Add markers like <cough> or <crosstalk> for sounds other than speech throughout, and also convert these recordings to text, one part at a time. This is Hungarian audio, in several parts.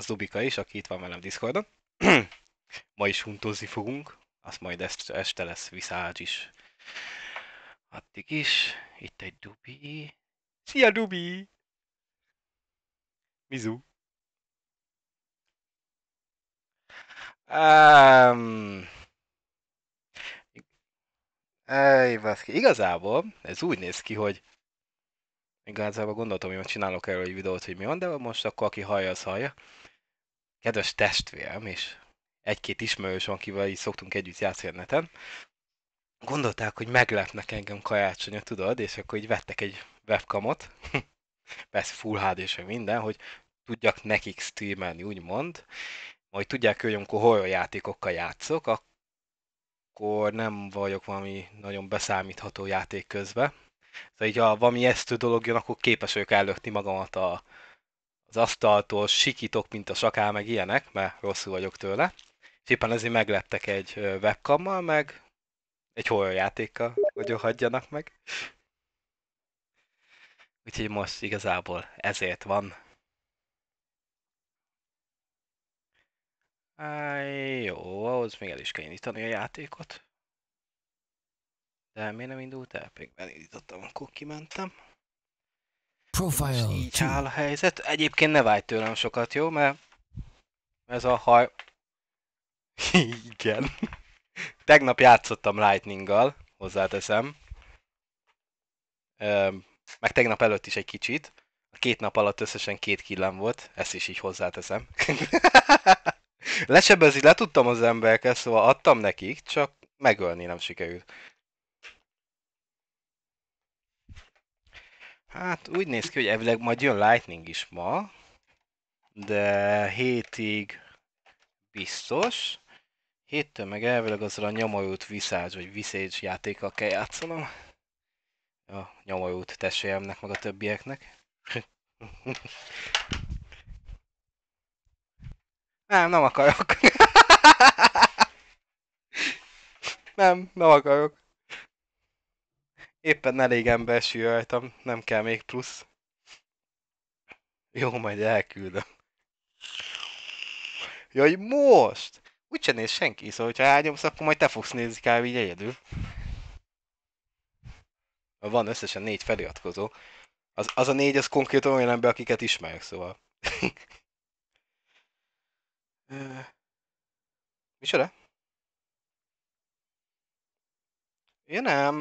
az Dubika is, aki itt van velem Discordon. <clears throat> Ma is huntozni fogunk, azt majd este, este lesz Visage is. Addig is. Itt egy Dubi. Szia Dubi! Mizu. Um, Ej, baszki. Igazából ez úgy néz ki, hogy igazából gondoltam, hogy most csinálok erről egy videót, hogy mi van, de most akkor aki hallja, az hallja. Kedves testvérem, és egy-két ismerős van, kivel így szoktunk együtt játszani neten, gondolták, hogy meglepnek engem kajácsonyra, tudod, és akkor így vettek egy webkamot, <laughs> persze full hd és minden, hogy tudjak nekik streamelni, úgymond, majd tudják, hogy amikor horror játékokkal játszok, akkor nem vagyok valami nagyon beszámítható játék közben. Szóval így, ha valami esztő dolog jön, akkor képes vagyok ellökni magamat a, az asztaltól, sikítok, mint a sakál, meg ilyenek, mert rosszul vagyok tőle. És éppen ezért meglettek egy webkammal, meg egy horror játékkal, hogy hagyjanak meg. Úgyhogy most igazából ezért van. Á, jó, ahhoz még el is kell indítani a játékot. De miért nem indult el? Még elindítottam, akkor kimentem. Profile. Most így áll a helyzet. Egyébként ne vágy tőlem sokat, jó? Mert ez a haj... <laughs> Igen. Tegnap játszottam Lightning-gal, hozzáteszem. Meg tegnap előtt is egy kicsit. A két nap alatt összesen két killem volt, ezt is így hozzáteszem. <laughs> Lesebezni le tudtam az embereket, szóval adtam nekik, csak megölni nem sikerült. Hát úgy néz ki, hogy elvileg majd jön Lightning is ma, de hétig biztos. Héttől meg elvileg azzal a nyomajút viszáz, vagy viszégy játékkal kell játszanom. A nyomajút testvéremnek, meg a többieknek. <laughs> Nem, nem akarok. <laughs> nem, nem akarok. Éppen elég ember rajtam, nem kell még plusz. Jó, majd elküldöm. Jaj, most! Úgyse néz senki, szóval ha elnyomsz, akkor majd te fogsz nézni kb. így egyedül. Van összesen négy feliratkozó. Az, az a négy, az konkrétan olyan ember, akiket ismerek, szóval. <laughs> Micsoda? Én nem,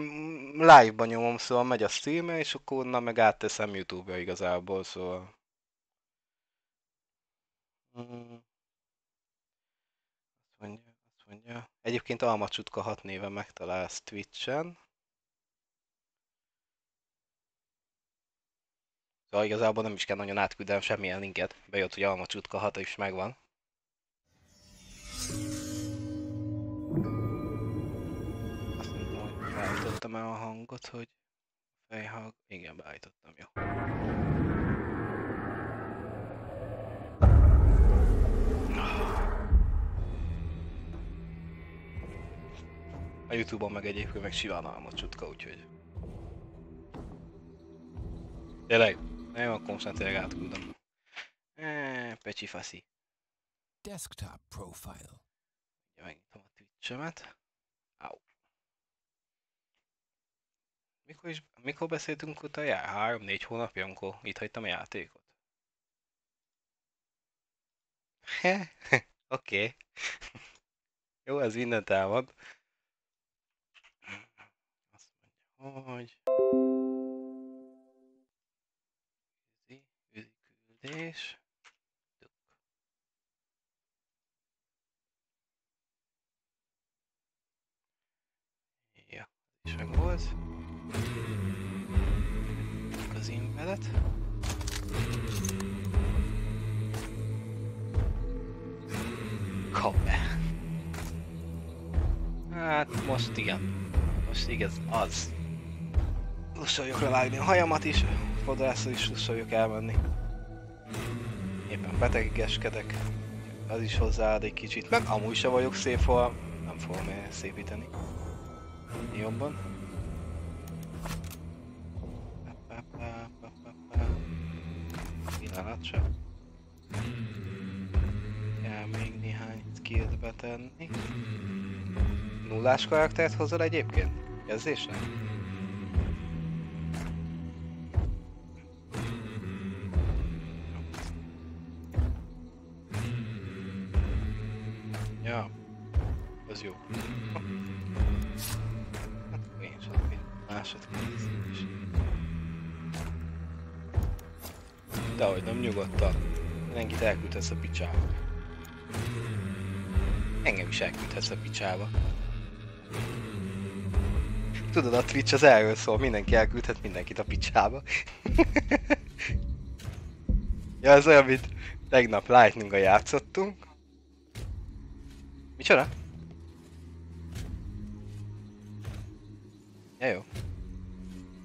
live-ban nyomom, szóval megy a stream és akkor onnan meg átteszem YouTube-ra igazából, szóval... Mm. Azt mondja, azt mondja. Egyébként Almacsutka 6 néve megtalálsz Twitch-en. Szóval igazából nem is kell nagyon átküldenem semmilyen linket. Bejött, hogy Almacsutka 6 is megvan. Beállítottam el a hangot, hogy fejhang... Igen, beállítottam, jó. A Youtube-on meg egyébként meg siván álmod csutka, úgyhogy... Tényleg? Nem, akkor most tényleg átküldöm. Eee, pecsi faszi. Desktop profile. Ja, megnyitom a Twitch-emet. Au. Mikor, is, mikor beszéltünk utoljára? Három-négy hónapja, amikor itt hagytam a játékot. Oké. okay. Jó, ez mindent támad. Azt mondja, hogy... Üzi, üzi küldés. meg volt. Az invelet. Kap be. Hát most igen. Most igaz, az. Lussoljuk levágni a hajamat is, fodrászra is lussoljuk elmenni. Éppen betegeskedek, az is hozzáad egy kicsit, meg amúgy se vagyok szép, nem fogom szépíteni jobban. tanács sem. Kell még néhány skillt betenni. Nullás karaktert hozol egyébként? Kezdésnek? Elküldhetsz a picsába. Engem is elküldhetsz a picsába. Tudod, a Twitch az erről szól, mindenki elküldhet mindenkit a picsába. <laughs> ja, ez olyan, mint tegnap lightning játszottunk. Micsoda? Ja, jó.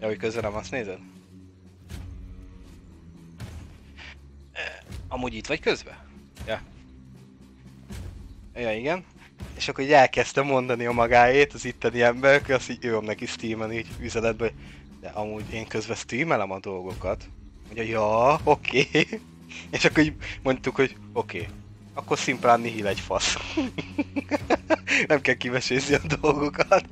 Ja, hogy közben nem azt nézed? Amúgy itt vagy közben? Ja. Ja, igen. És akkor így elkezdte mondani a magáét az itteni emberek, azt így jöm neki streamen így üzenetbe, de amúgy én közben streamelem a dolgokat. Mondja, ja, oké. Okay. <laughs> És akkor így mondtuk, hogy oké. Okay. Akkor szimplán nihil egy fasz. <laughs> Nem kell kivesézni a dolgokat.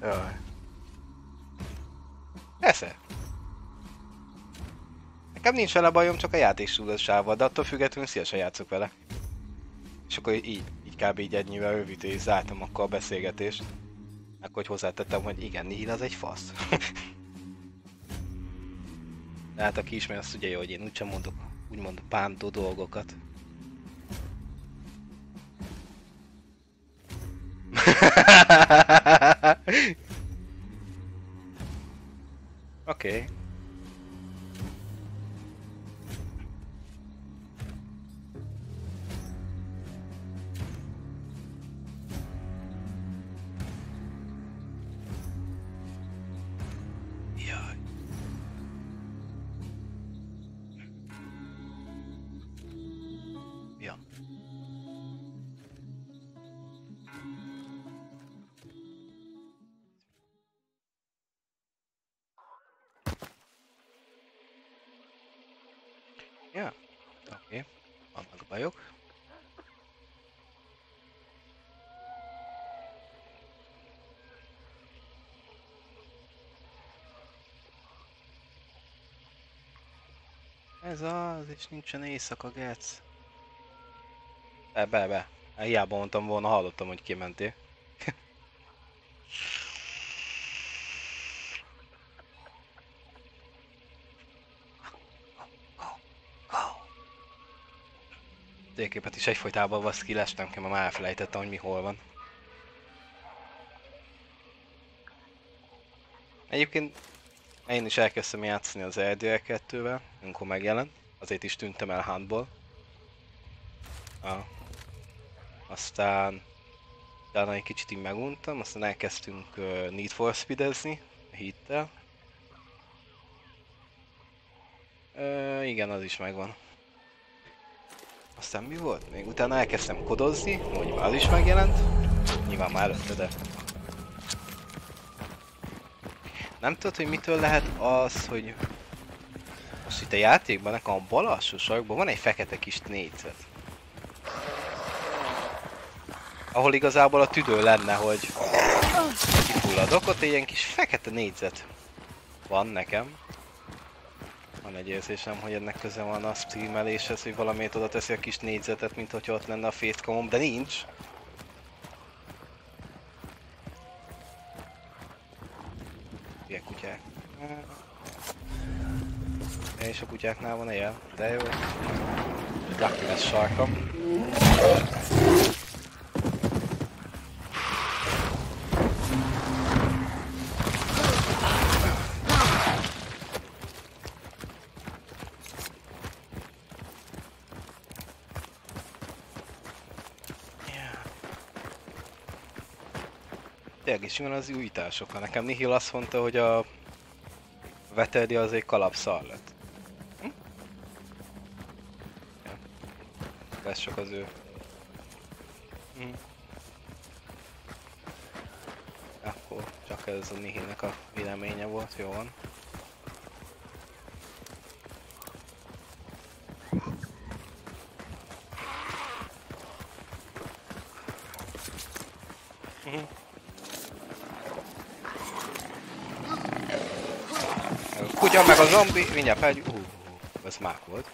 Jaj. Persze. Nekem nincs vele bajom, csak a játék súlyosával, de attól függetlenül szívesen játszok vele. És akkor így, így kb. így ennyivel rövid és zártam akkor a beszélgetést. Akkor hogy hozzátettem, hogy igen, Nihil az egy fasz. <laughs> de hát aki ismer, azt ugye jó, hogy én úgysem mondok, úgymond bántó dolgokat. <laughs> Oké. Okay. Ja, oké. Okay. Vannak bajok. Ez az, és nincsen éjszaka, gec. Be, be, be. Hiába mondtam volna, hallottam, hogy kimentél. Térképet is egyfolytában vasz ki lestem, kell, már elfelejtettem, hogy mi hol van. Egyébként én is elkezdtem játszani az RDR 2-vel, amikor megjelent. Azért is tűntem el handból. Ah. Aztán utána egy kicsit így meguntam, aztán elkezdtünk uh, Need for Speedezni, a hittel. Uh, igen, az is megvan. Aztán mi volt? Még utána elkezdtem kodozni, hogy az is megjelent. Nyilván már előtte, de... Nem tudod, hogy mitől lehet az, hogy... Most itt a játékban, nekem a bal alsó sarokban van egy fekete kis négyzet. Ahol igazából a tüdő lenne, hogy kifulladok, ott egy ilyen kis fekete négyzet van nekem. Van egy érzésem, hogy ennek köze van a streameléshez, hogy valamit oda teszi a kis négyzetet, mint hogyha ott lenne a fétkomom, de nincs. Ilyen kutyák. És a kutyáknál van éjjel, de jó. Lucky lesz sarkam. Is van az újításokkal. Nekem Nihil azt mondta, hogy a Veterdi az egy kalapszar lett. Hm? Ja. Ez csak az ő. Hm. Akkor csak ez a Nihilnek a véleménye volt, jó van. Mhm. A kutya meg a zombi, mindjárt fel... Uh, ez mák volt.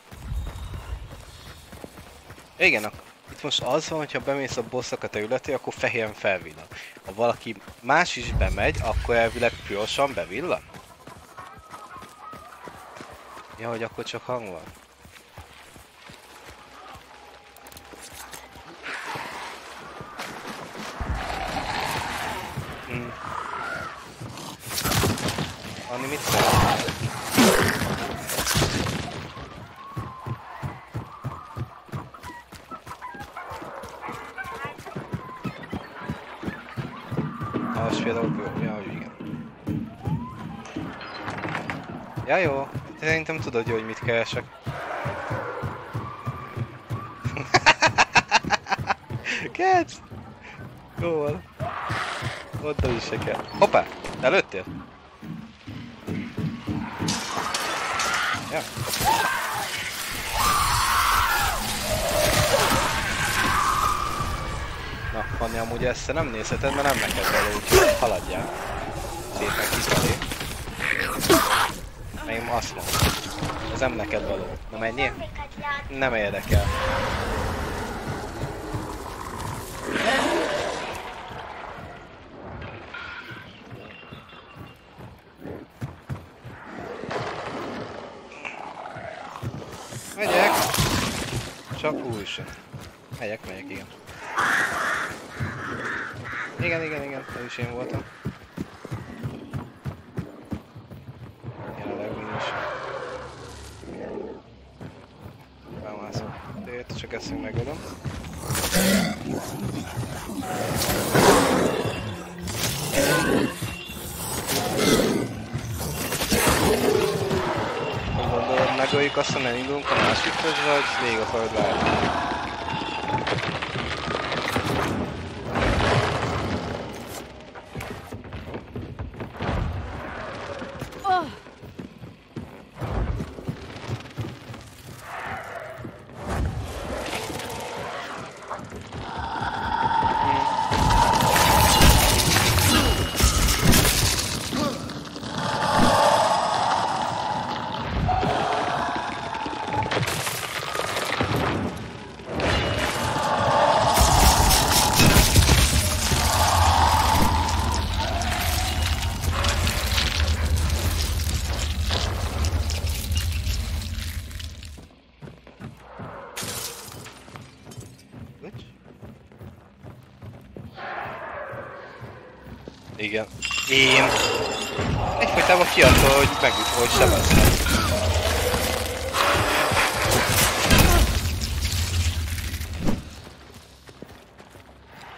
Igen, ak- itt most az van, hogyha bemész a bosszak a területé, akkor fehéren felvillan. Ha valaki más is bemegy, akkor elvileg pirosan bevillan? Ja, hogy akkor csak hang van. Anni mit szól? Az például ja, igen. Ja jó, szerintem tudod jó, hogy mit keresek. Kec! Jó van. Oda is se kell. Hoppá! Előttél? Ja. Na, Fanni, amúgy ezt nem nézheted, mert nem neked való, úgyhogy haladjál. Szépen kifelé. Én azt mondom. Ez nem neked való. Na menjél? Nem érdekel. Megyek. Sem. Megyek, megyek, igen. Igen, igen, igen, ez is én voltam. Jelenleg mi is. Bemászok. Tőt, csak eszünk megadom. Gondolod, megöljük azt, hogy nem indulunk a másikhoz, vagy végig akarod várni? Én... Egyfolytában kiadta, hogy meg hogy sebeztem.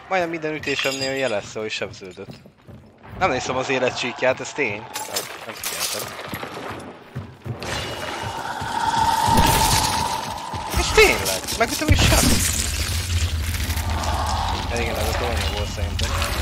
Majdnem minden ütésemnél jelezte, hogy sebződött. Nem nézem az életcsíkját, ez tény. Nem, nem. És tényleg, megütöm is. Ja, igen, ez a tornya volt szerintem.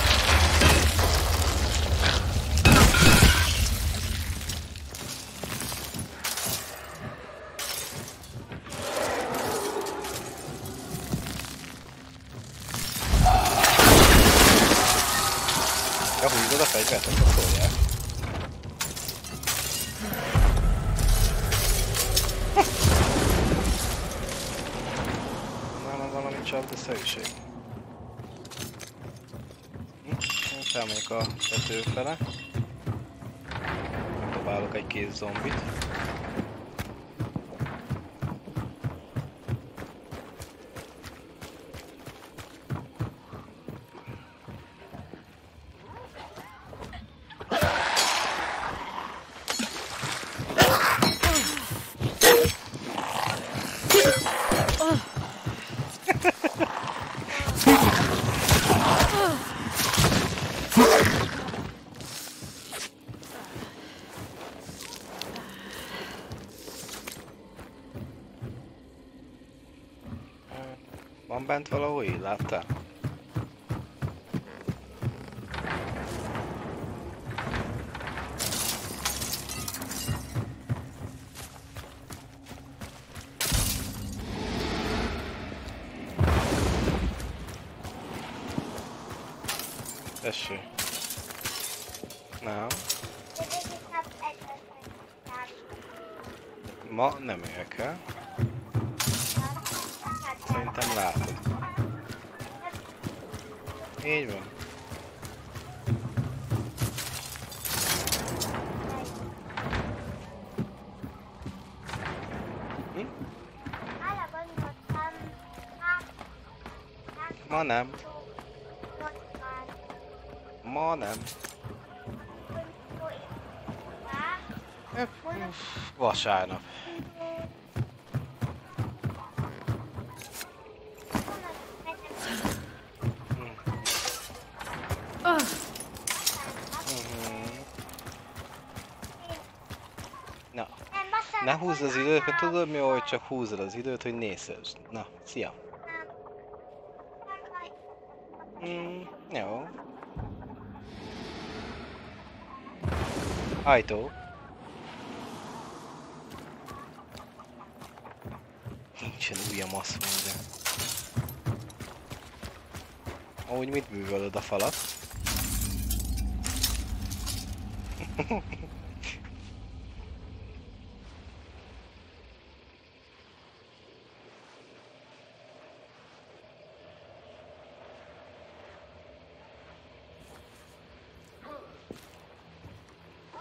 Bent valahol így, láttál? Nem. Ma nem. Vasárnap. Mhm. Na, ne húzd az időt, mert tudod mi, hogy csak húzod az időt, hogy nézhess. Na, szia. Mm, jó. Ajtó. Nincsen ujjam, azt mondja. Ahogy mit művelöd a falat? <laughs>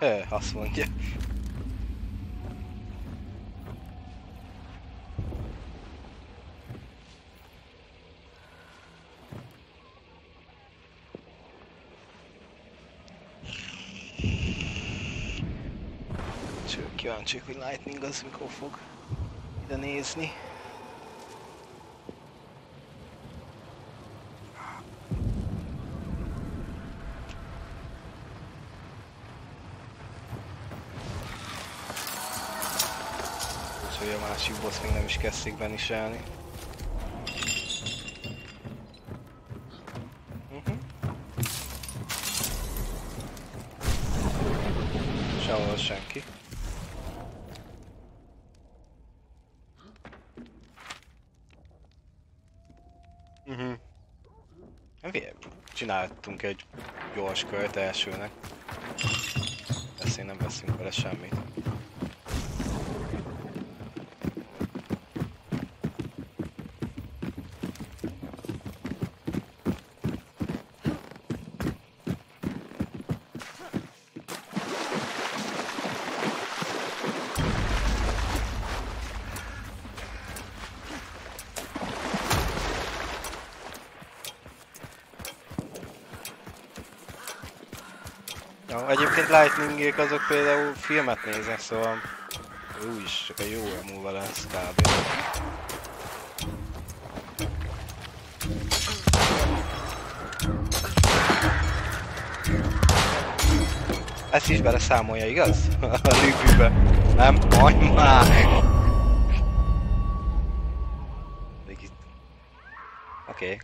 Ö, azt mondja. Csak kíváncsiak, hogy Lightning az mikor fog ide nézni. Úgyhogy a másik boss még nem is kezdték beniselni. Mhm. Sehol senki. Mhm. Ugye, Csináltunk egy gyors kört elsőnek. Ezt én nem veszünk vele semmit. Lightningék azok például filmet néznek, szóval ő is csak egy jó múlva lesz kb. Ezt is bele számolja, igaz? <laughs> A lügbűbe. Nem? Majd már! Még itt- Oké. Okay.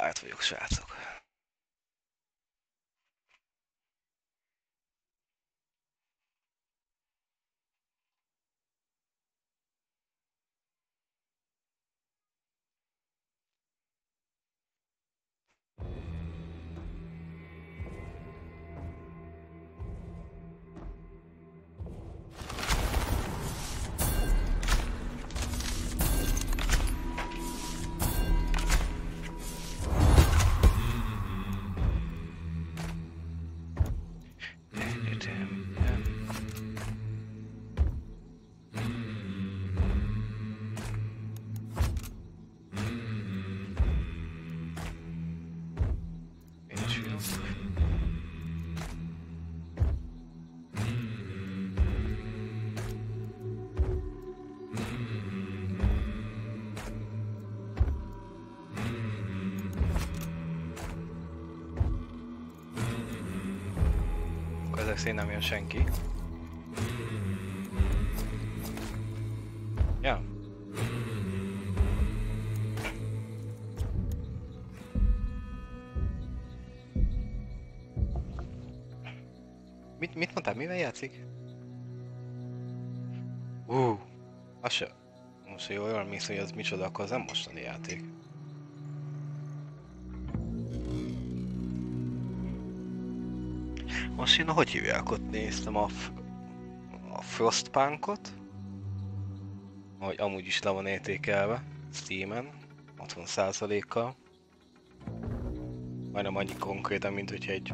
Fájt vagyok, srácok. Szerint nem jön senki. Ja. Mit, mit mondtál, mivel játszik? Uh, az se... Most, ha jól emlékszem, hogy az micsoda, akkor az nem mostani játék. Én hogy hívják ott néztem a, a Frostpunkot, hogy amúgy is le van értékelve Steam-en, 60%-kal. Majdnem annyi konkrétan, mint hogyha egy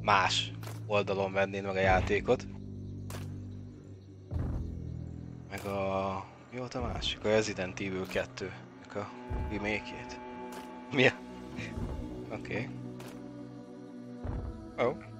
más oldalon vennéd meg a játékot. Meg a... Mi volt a másik? A Resident Evil 2 a remake-ét. Mi? Oké. Okay. Oh.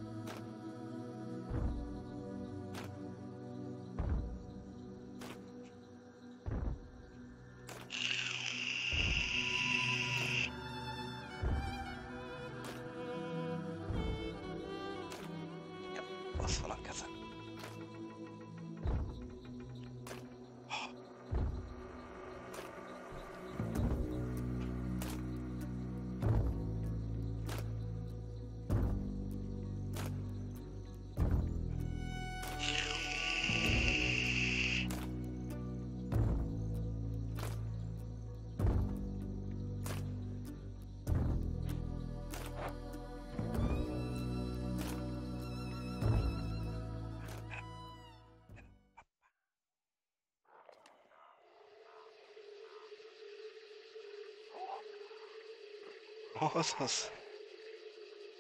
Az, az.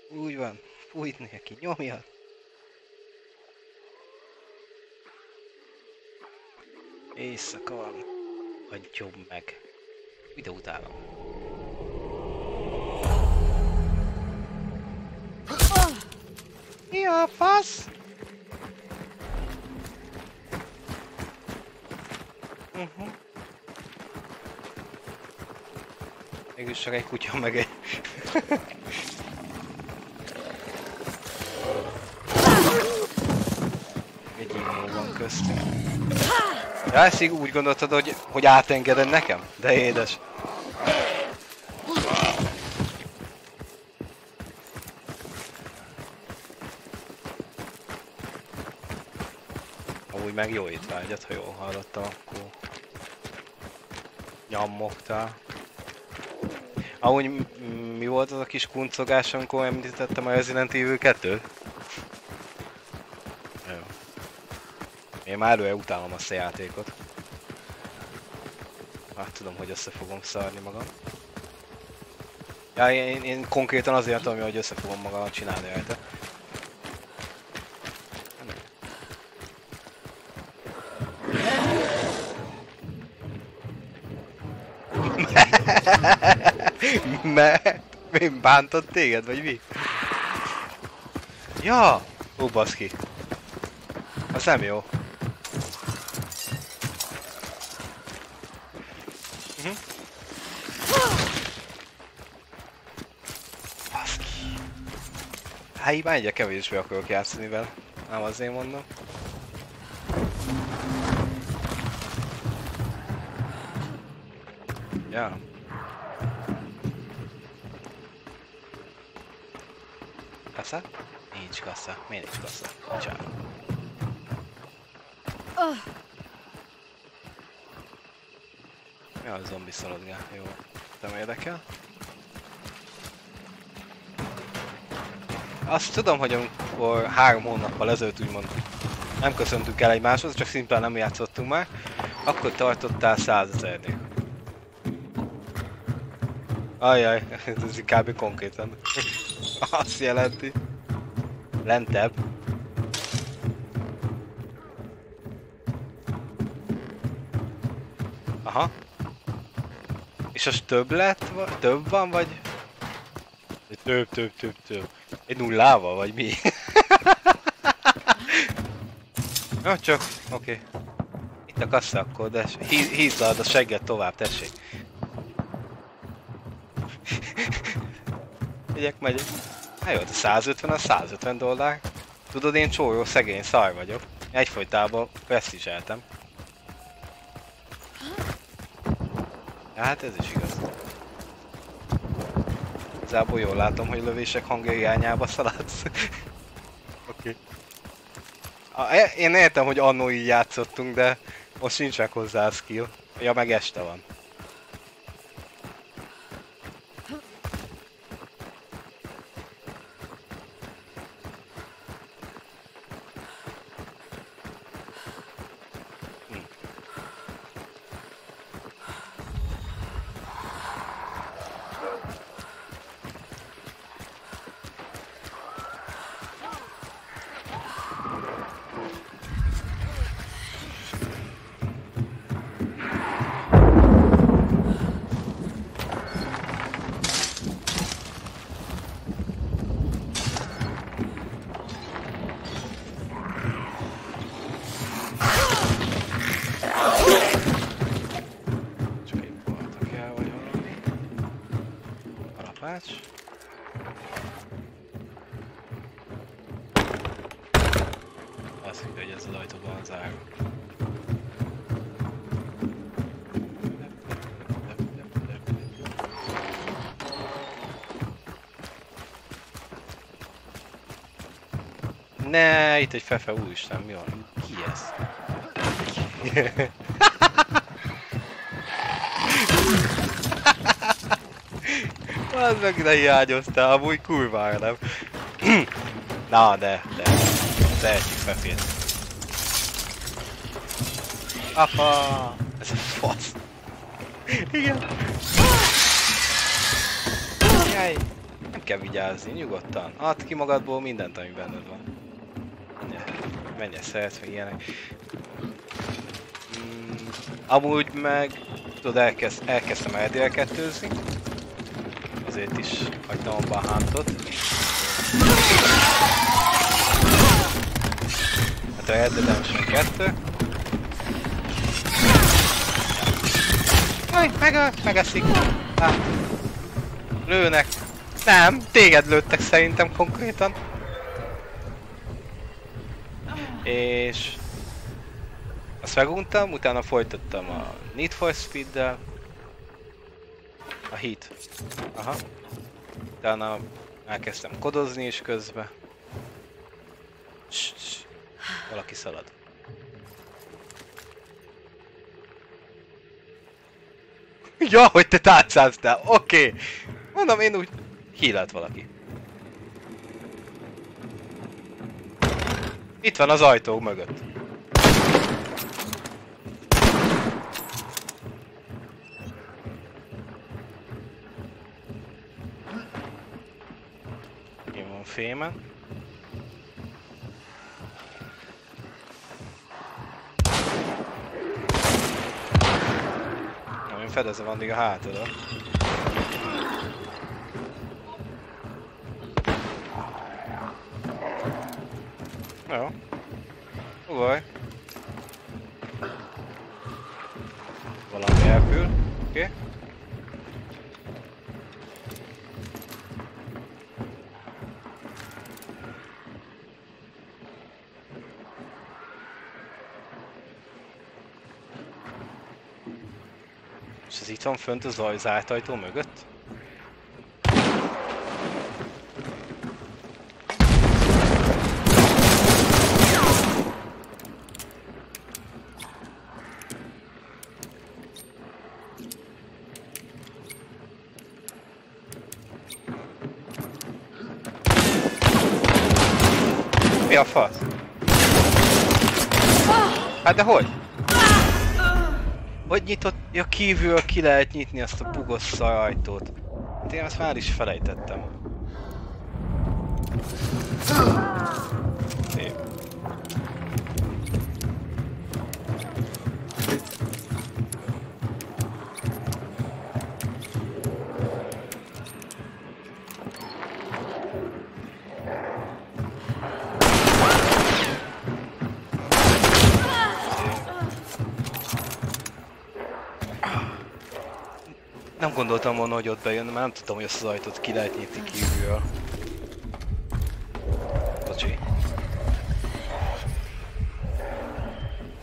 Úgy van. Fújt neki, nyomja. Éjszaka van. Hagyjon meg. Ide utálom. Mi a fasz? Uh-huh. Mégis csak egy kutya meg egy... egy imó van ezt így úgy gondoltad, hogy, hogy átengeded nekem? De édes. Amúgy meg jó étvágyat, ha jól hallottam, akkor nyammogtál. Amúgy mi volt az a kis kuncogás, amikor említettem a Resident Evil 2 Jó. Én már előre utálom azt a játékot. Hát tudom, hogy össze fogom szarni magam. Ja, én, én konkrétan azért tudom, hogy össze fogom magam csinálni rajta. Mert mi bántott téged, vagy mi? Ja! Ó, baszki. Az nem jó. Mhm. Baszki. Hát így már egyre kevésbé akarok játszani vele. Nem azért mondom. Ja. Nincs kasza. Miért nincs kasza? Bocsánat. Mi a zombi szaladgál? Jó. Nem érdekel? Azt tudom, hogy amikor három hónappal ezelőtt úgymond nem köszöntünk el egymáshoz, csak szimplán nem játszottunk már, akkor tartottál százezernél. Ajaj, <laughs> ez kb. konkrétan. <laughs> Azt jelenti. Lentebb. Aha. És az több lett? Több van, vagy? Több, több, több, több. Egy nullával, vagy mi? <laughs> Jó, csak, oké. Okay. Itt a kassa akkor, de hí- hízd a segget tovább, tessék. <laughs> Megyek, megyek. Hát jó, de 150 a 150 dollár. Tudod, én csóró szegény szar vagyok. Egyfolytában presztizseltem. Hát ez is igaz. Igazából jól látom, hogy lövések hangja irányába szaladsz. <laughs> Oké. okay. Én értem, hogy annó így játszottunk, de most nincsenek hozzá a skill. Ja, meg este van. Ne, itt egy fefe, úristen, mi van? Ki ez? <laughs> Az meg ide hiányoztál, amúgy kurvára nem. <clears throat> Na, de, de. Tehetjük fefét. Apa! Ez a fasz. Igen. Jaj. Nem kell vigyázni, nyugodtan. Add ki magadból mindent, ami benned van szeret, meg ilyenek. Mm, amúgy meg, tudod, elkezd, elkezdtem eldélkettőzni. Azért is hagytam abban a hántot. Hát a Red Redemption 2. Aj, meg, megeszik. Hát. Lőnek. Nem, téged lőttek szerintem konkrétan. És azt meguntam, utána folytattam a Need for Speed-del. A Heat. Aha. Utána elkezdtem kodozni is közben. Valaki szalad. Ja, hogy te tátszáztál, oké. Okay. Mondom, én úgy hílelt valaki. Itt van az ajtó mögött. Én van fémen. Nem, én fedezem addig a hátadat. Jó. Uvaj. Valami elpül. Oké. Okay. És ez itt van fönt az zárt ajtó mögött? A fasz? Hát de hogy? Hogy nyitott? Ja kívül ki lehet nyitni azt a bugos ajtót. Hát én azt már is felejtettem. gondoltam volna, hogy ott bejön, már nem tudtam, hogy azt az ajtót ki lehet nyitni kívülről. Bocsi.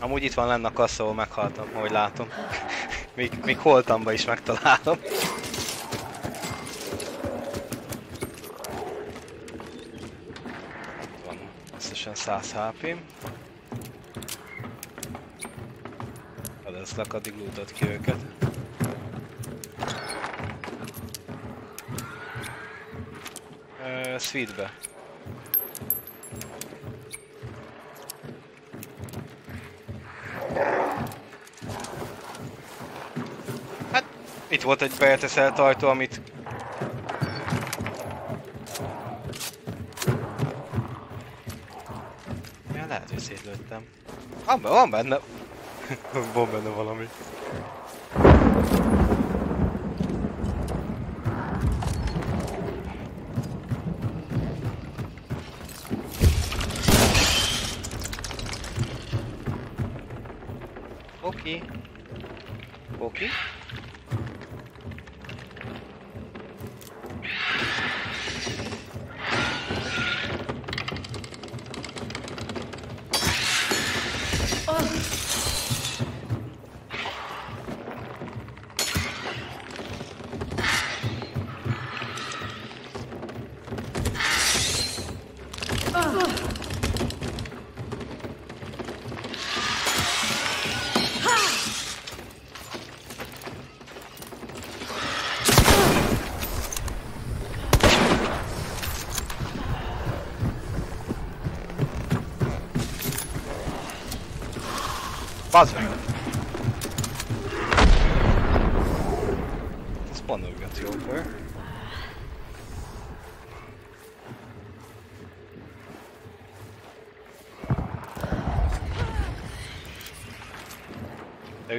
Amúgy itt van lenne a kassa, ahol meghaltam, ahogy látom. <laughs> még, még holtamba is megtalálom. van összesen 100 hp-m. Hát ezt lakaddig lújtott ki őket. Uh, Sweetbe. Itt volt egy beleteszelt ajtó, amit... Ja, lehet, hogy szétlőttem. Van, van benne... <laughs> van benne valami.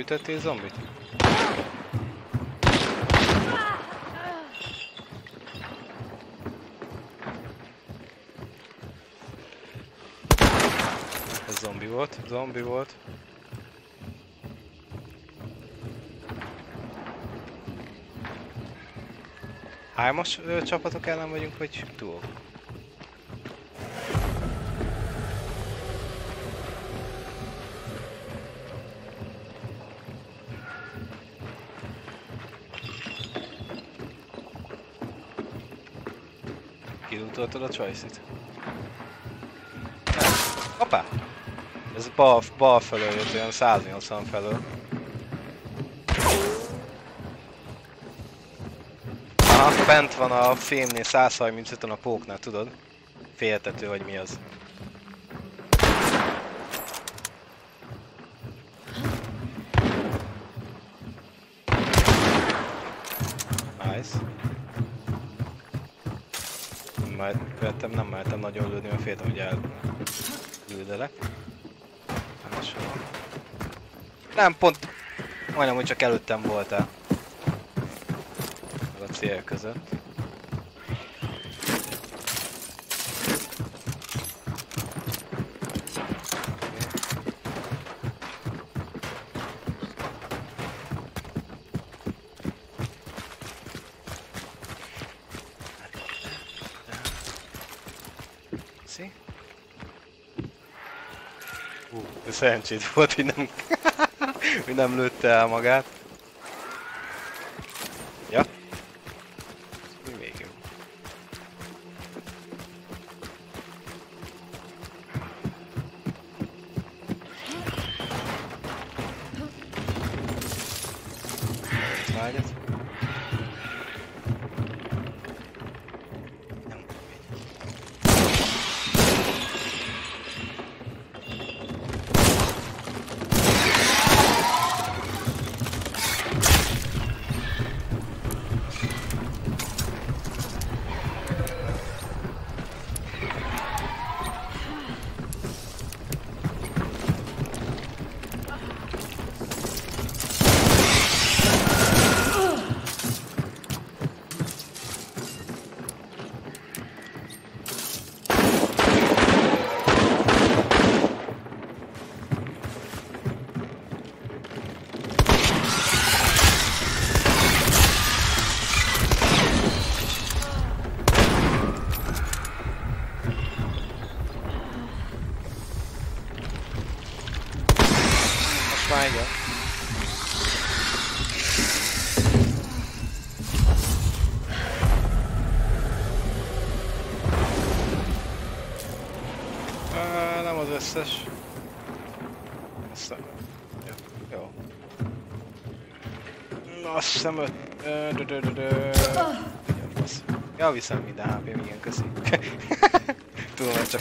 Te ütöttél zombit? Ez zombi volt, zombi volt. Hármas csapatok ellen vagyunk, vagy túl? Kilutoltad a choice-it? Hoppá! Ez bal, bal felől jött, olyan 180 felől. Aha, bent van a fémnél 135-on a póknál, tudod? Féltető, vagy mi az. Nice. Majd vettem, nem mertem nagyon lőni, mert féltem, hogy elgüldelek. Nem, pont majdnem, hogy csak előttem voltál cél között. Uh, szerencsét volt, hogy nem, <laughs> hogy nem lőtte el magát.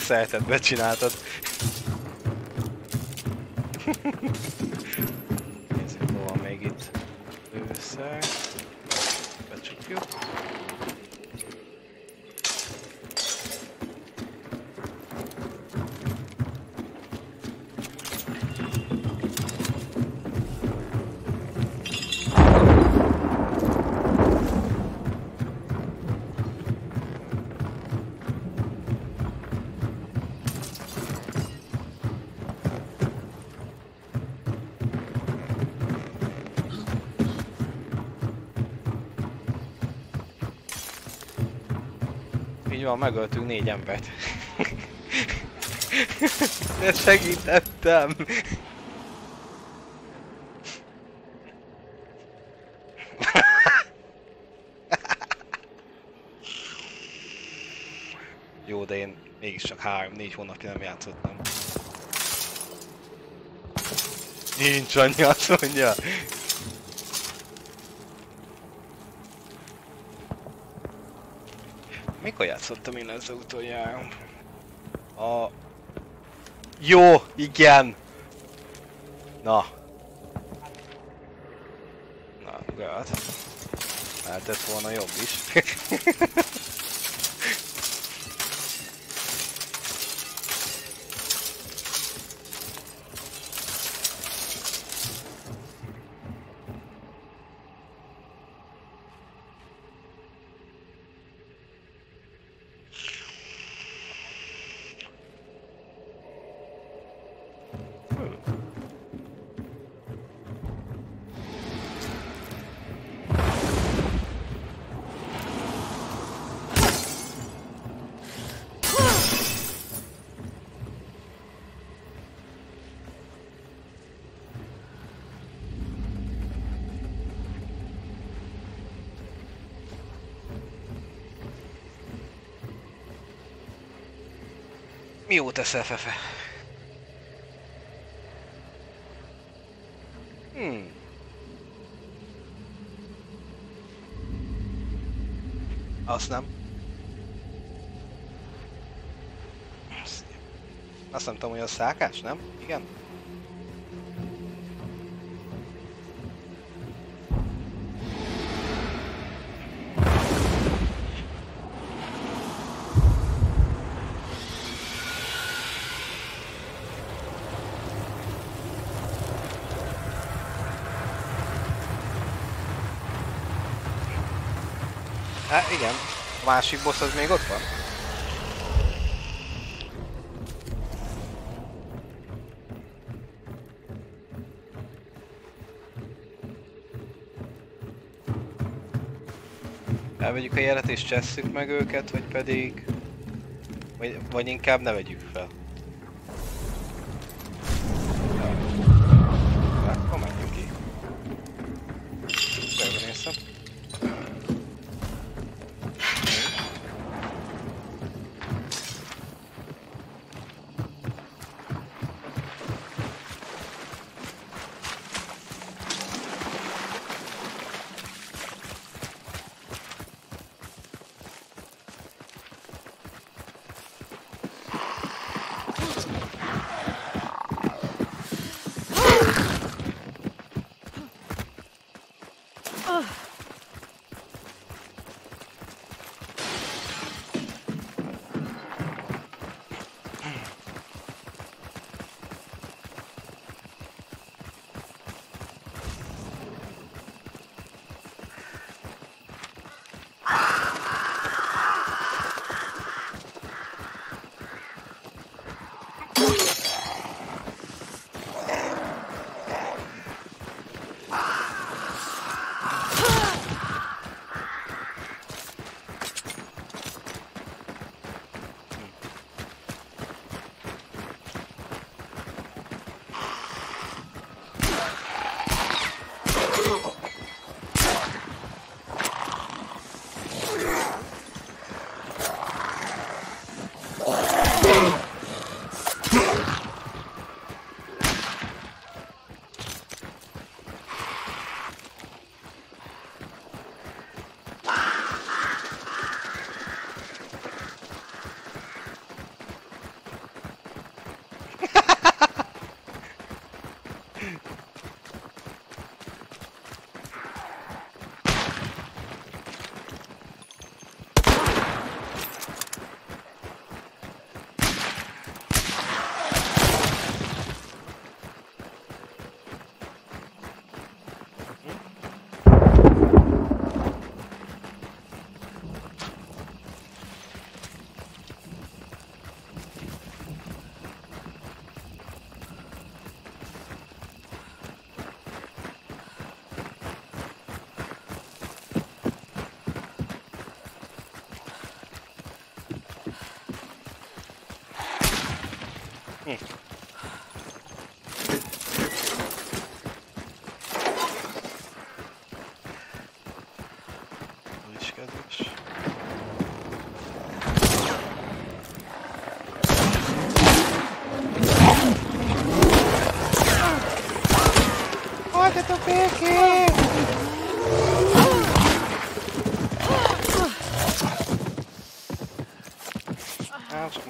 Tudom, hogy megöltünk négy embert. <laughs> De segítettem! <laughs> Jó, de én mégiscsak 3-4 hónapja nem játszottam. Nincs annyi, azt mondja. Mikor játszottam én ezzel utoljára? A... Jó, igen! Na. Na, gát. Lehetett volna jobb is. <laughs> Mióta SFF? Hmm. Azt nem. Azt nem tudom, hogy a szákás, nem? Igen? A másik boss az még ott van? Elvegyük a jelet és csesszük meg őket, vagy pedig... Vagy, vagy inkább ne vegyük fel.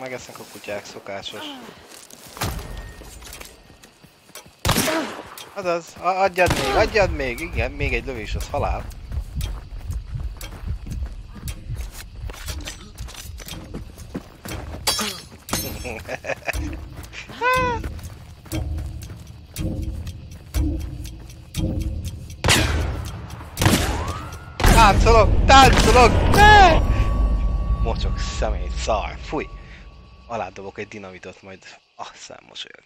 Megesznek a kutyák, szokásos. Azaz, adjad még, adjad még, igen, még egy lövés, az halál. Aládobok egy dinamitot, majd aztán mosolyog.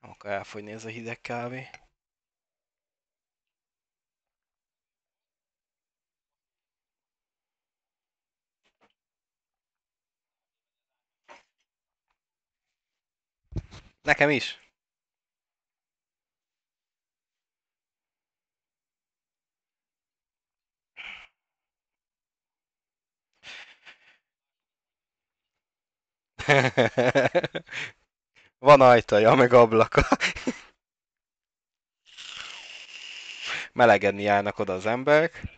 Nem akar elfogyni ez a hideg kávé. Nekem is. <laughs> Van ajtaja, meg ablaka. Melegedni járnak oda az emberek.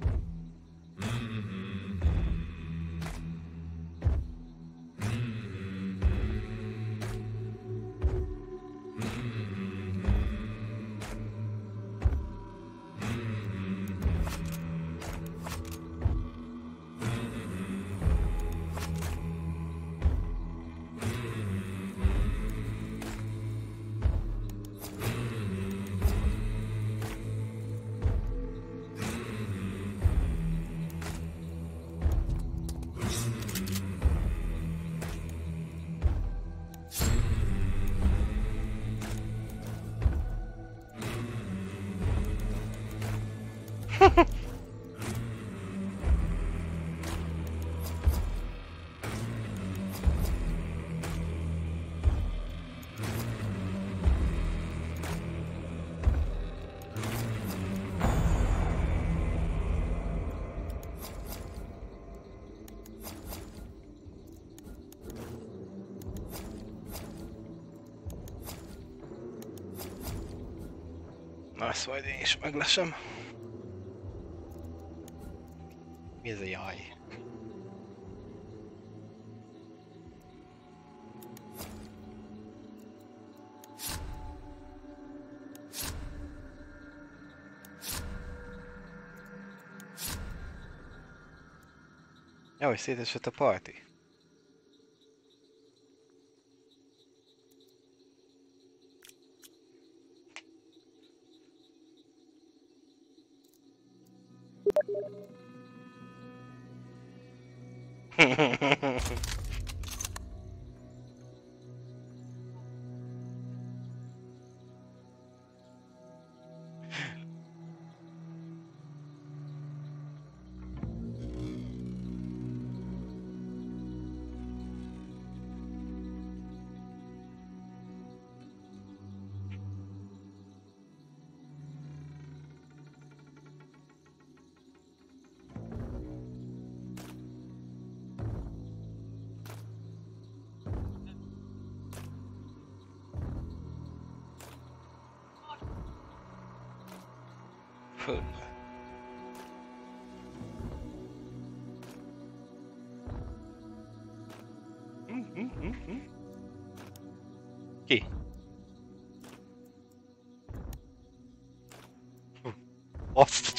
Ezt majd én is meglesem. Mi ez a jaj? Jaj, szétesett a parti.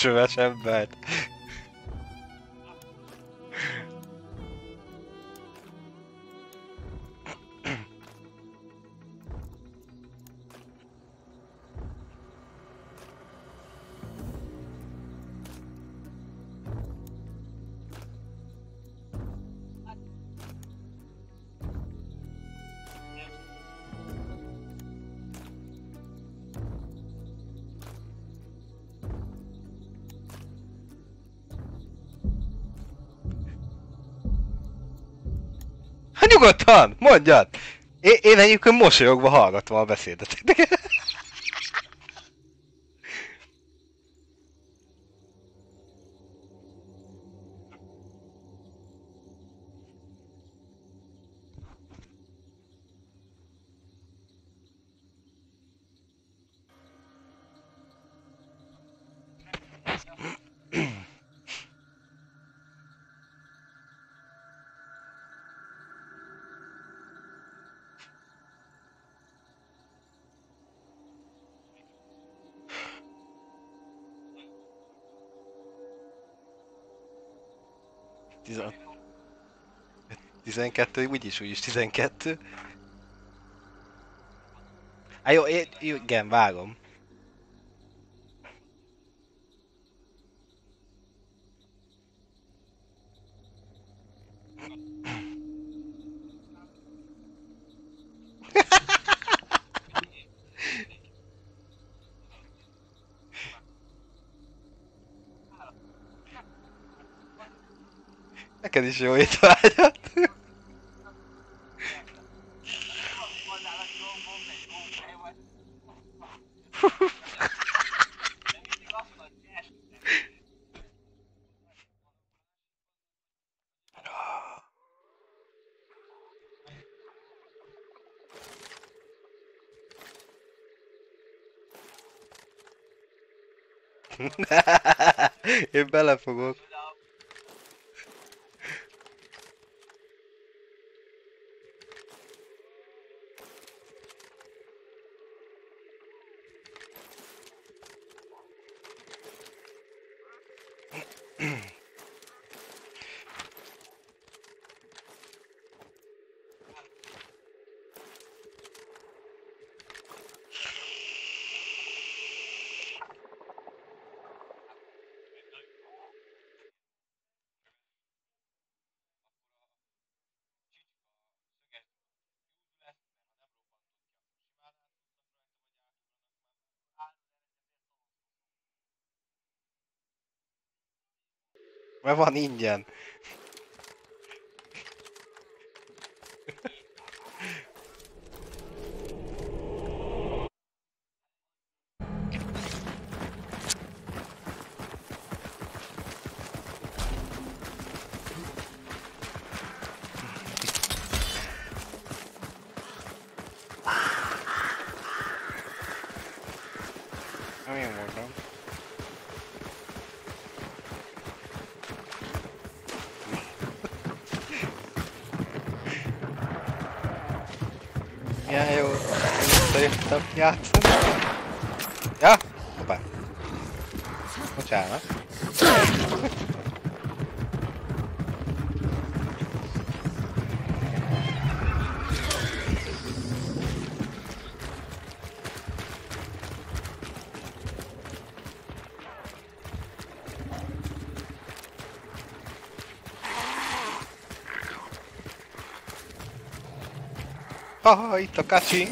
Azt a nyugodtan, mondjad! Én, én egyébként mosolyogva hallgatom a beszédeteket. <laughs> Tizen... 12, úgyis, úgyis 12. Á, jó, én, igen, vágom. Neked is jó étvágyat. Én van ingyen. Nem én mondom. Ja, jó. Visszajöttem játszani. Ja? Hoppá. Bocsánat. Haha, itt a kacsi.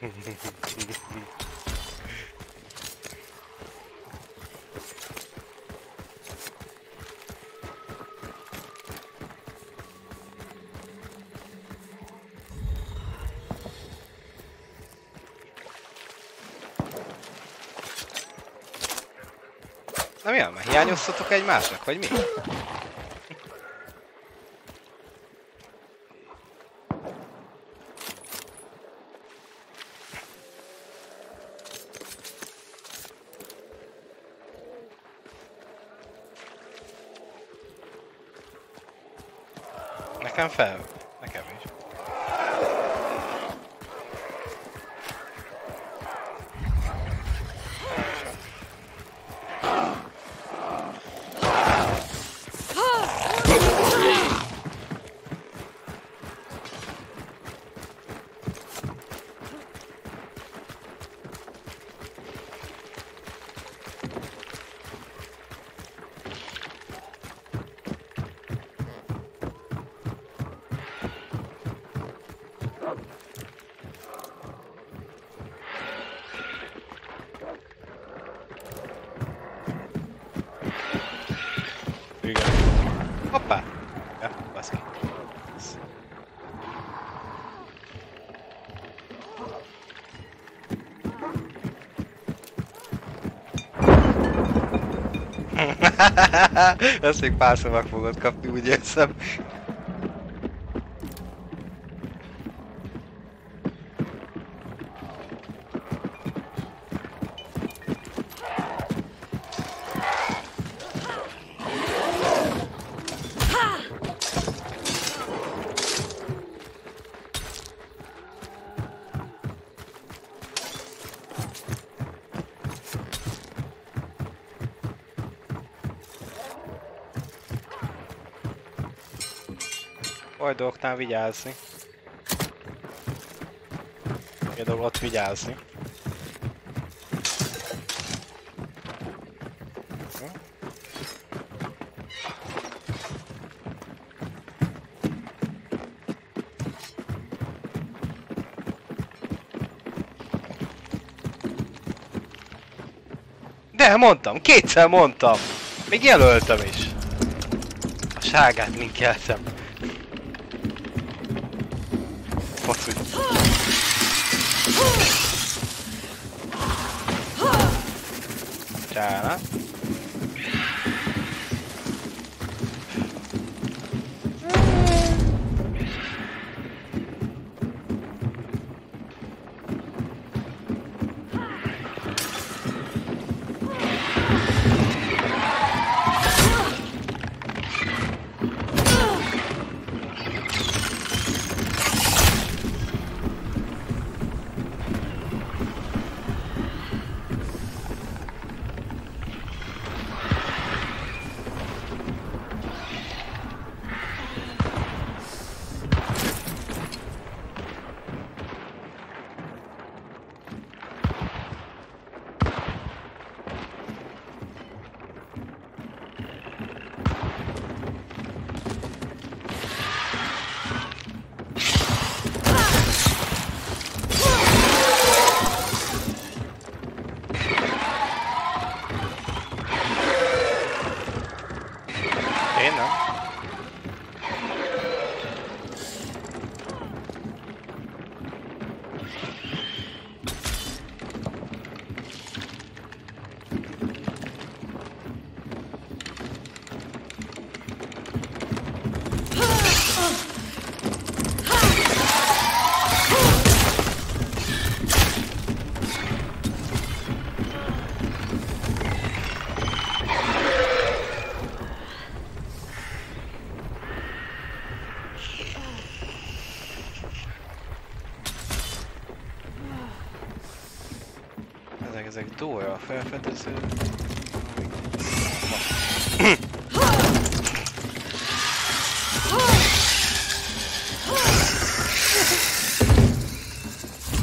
Na mi van, hiányoztatok egymásnak, vagy mi? Azt még pár meg fogod kapni, úgy érzem. Oldaloknál vigyázni. Például ott vigyázni. De mondtam, kétszer mondtam! Még jelöltem is! A sárgát linkeltem. Dóra felfedező.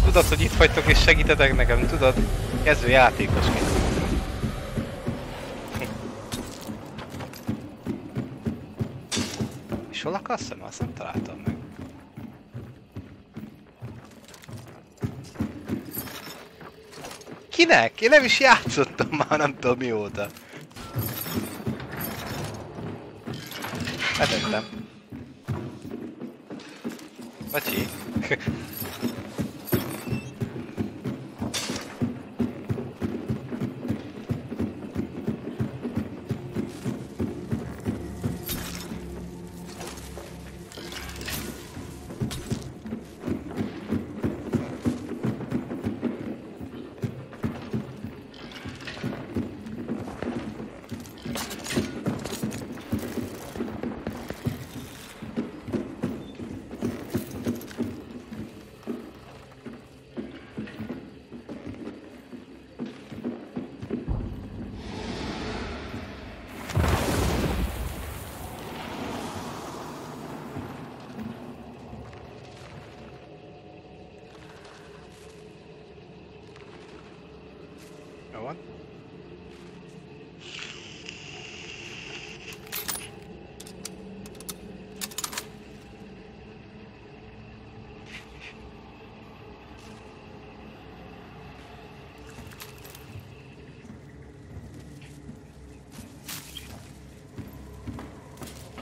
Tudod, hogy itt vagytok és segítetek nekem, tudod? Kezdő játékosként. És hol a kassa? Azt nem találtam meg. Kinek? Én nem is játszottam már, nem tudom mióta. Letettem. Bacsi.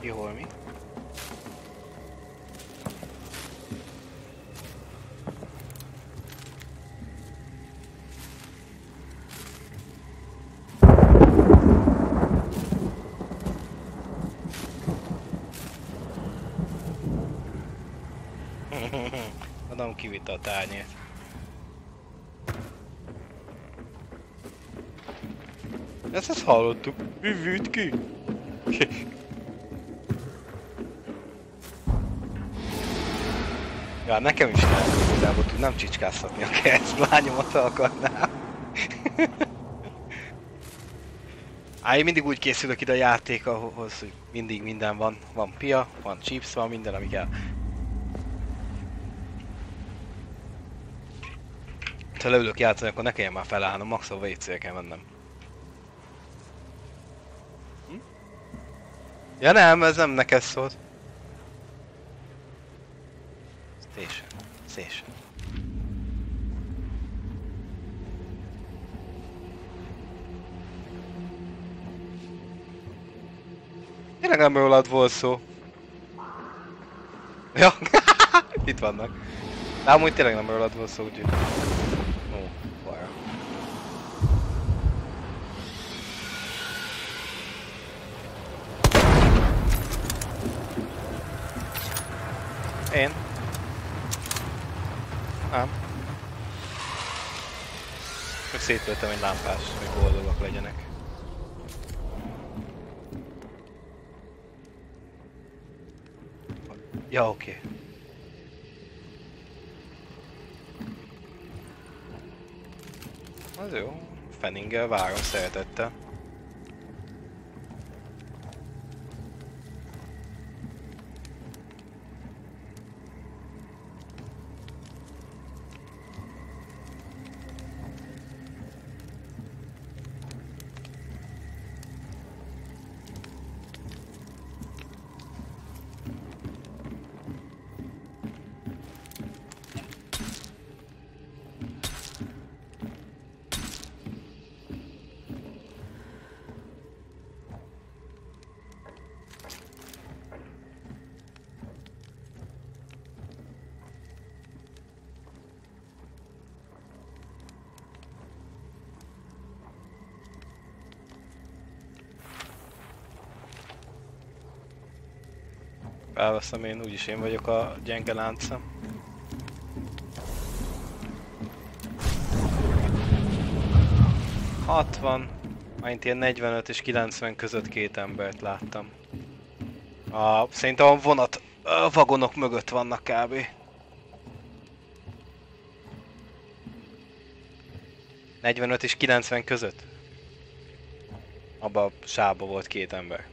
Ki hol mi? Kivitte a tárnyét. Ezt, ezt hallottuk. Üvült ki. <laughs> ja, nekem is lehet igazából tudnám csicskáztatni a kert, <laughs> lányomat akarnám. <laughs> Á, én mindig úgy készülök ide a játékhoz, hogy mindig minden van. Van pia, van chips, van minden, ami kell. Ha leülök játszani, akkor ne kelljen már felállnom, max a wc kell mennem. Hm? Ja nem, ez nem neked szólt. Station. Station. Tényleg nem rólad volt szó. Ja, <laughs> itt vannak. De amúgy tényleg nem rólad volt szó, úgyhogy... Ó, balra. Én? Nem. Csak széttöltem egy lámpás, hogy boldogak legyenek. Ja, oké. Okay. Az jó. Fenninggel várom szeretettel. Elveszem én, úgyis én vagyok a gyenge lánca. Hatvan, majd ilyen 45 és 90 között két embert láttam. A, szerintem a vonat, a vagonok mögött vannak kb. Negyvenöt és 90 között? Abba a sába volt két ember.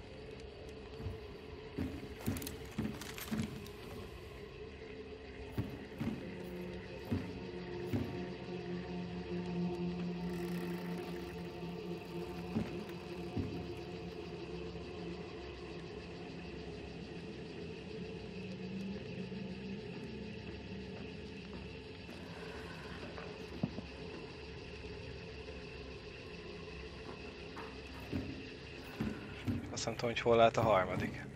Tudom, hogy hol lehet a harmadik.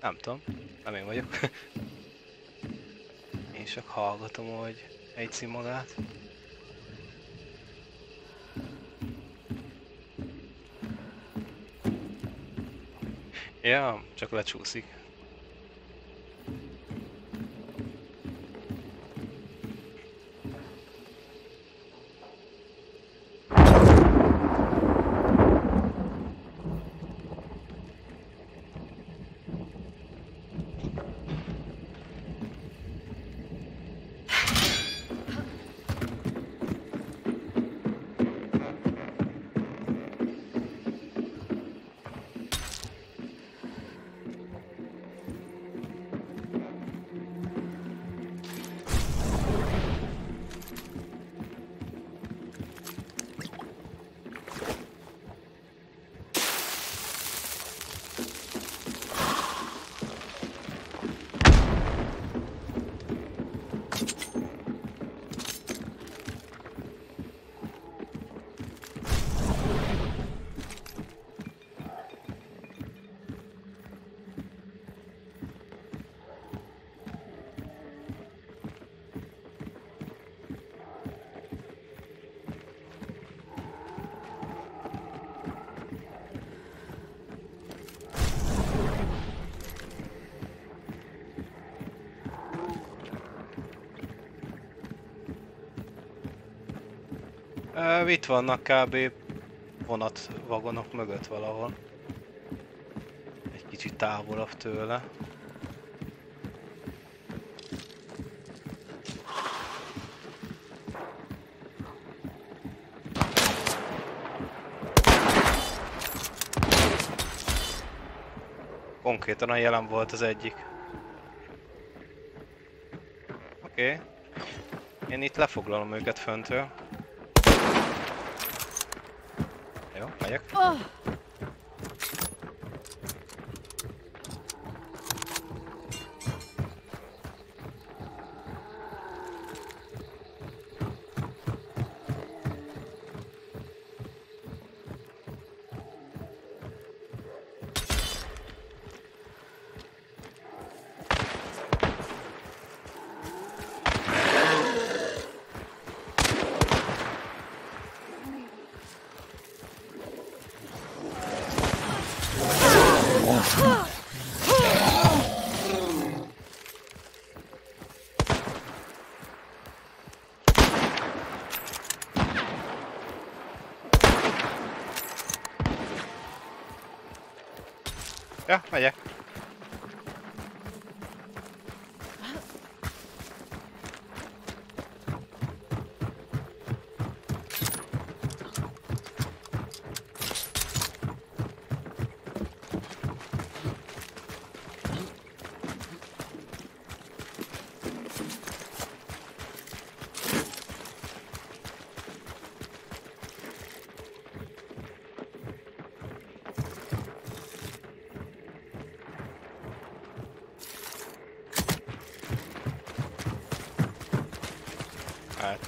Nem tudom, nem én vagyok. <laughs> Én csak hallgatom, hogy egy magát. Ja, csak lecsúszik. Ö, itt vannak kb. vonatvagonok mögött valahol. Egy kicsit távolabb tőle. Konkrétan a jelen volt az egyik. Oké. Okay. Én itt lefoglalom őket föntről. Jó, megyek. Oh,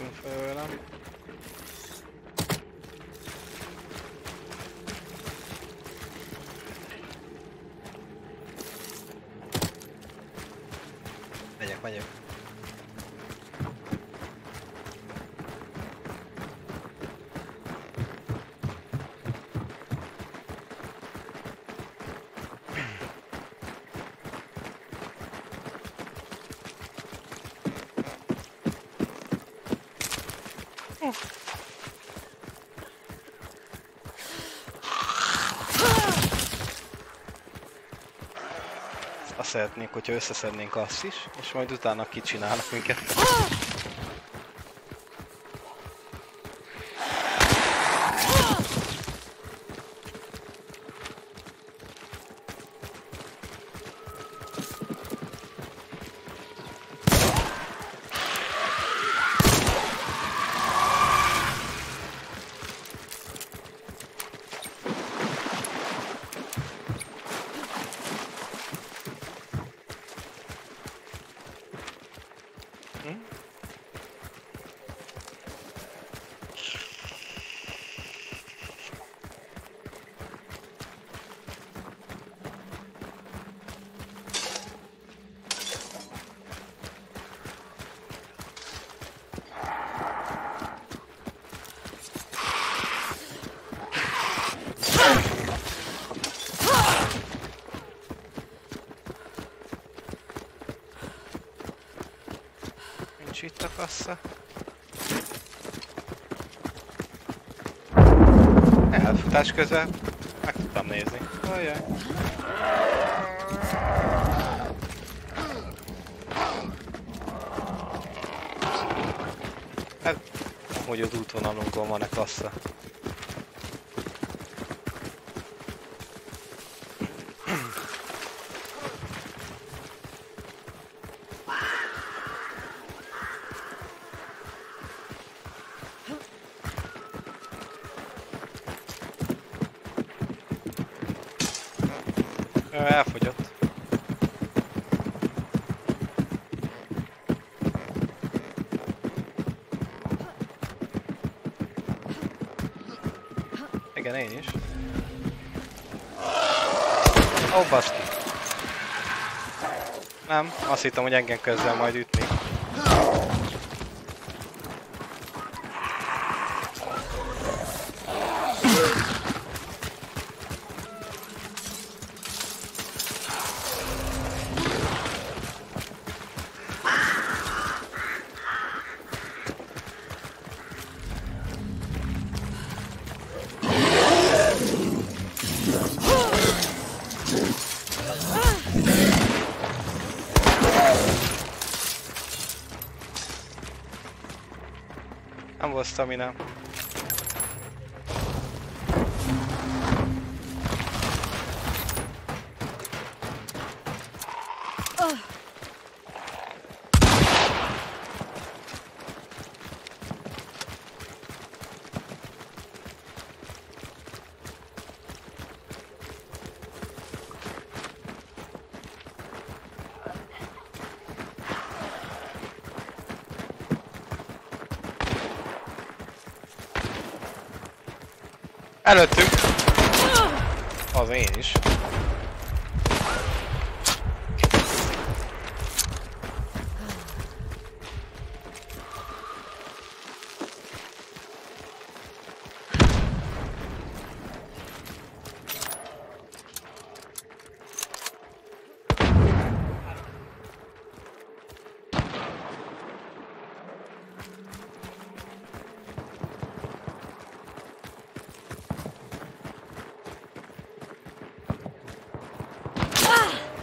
triunfadora Azt szeretnék, hogyha összeszednénk azt is, és majd utána kicsinálnak minket. Nincs itt a kassa. Elfutás közben meg tudtam nézni. Ajaj. Hát, hogy az útvonalunkon van a kassa. Azt hittem, hogy engem közzel majd ütni. Nem volt Előttük! Az én is.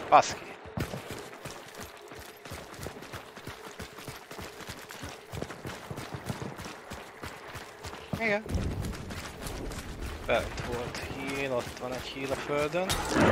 Baszki. Igen. Bent volt híl, ott van egy híl a földön.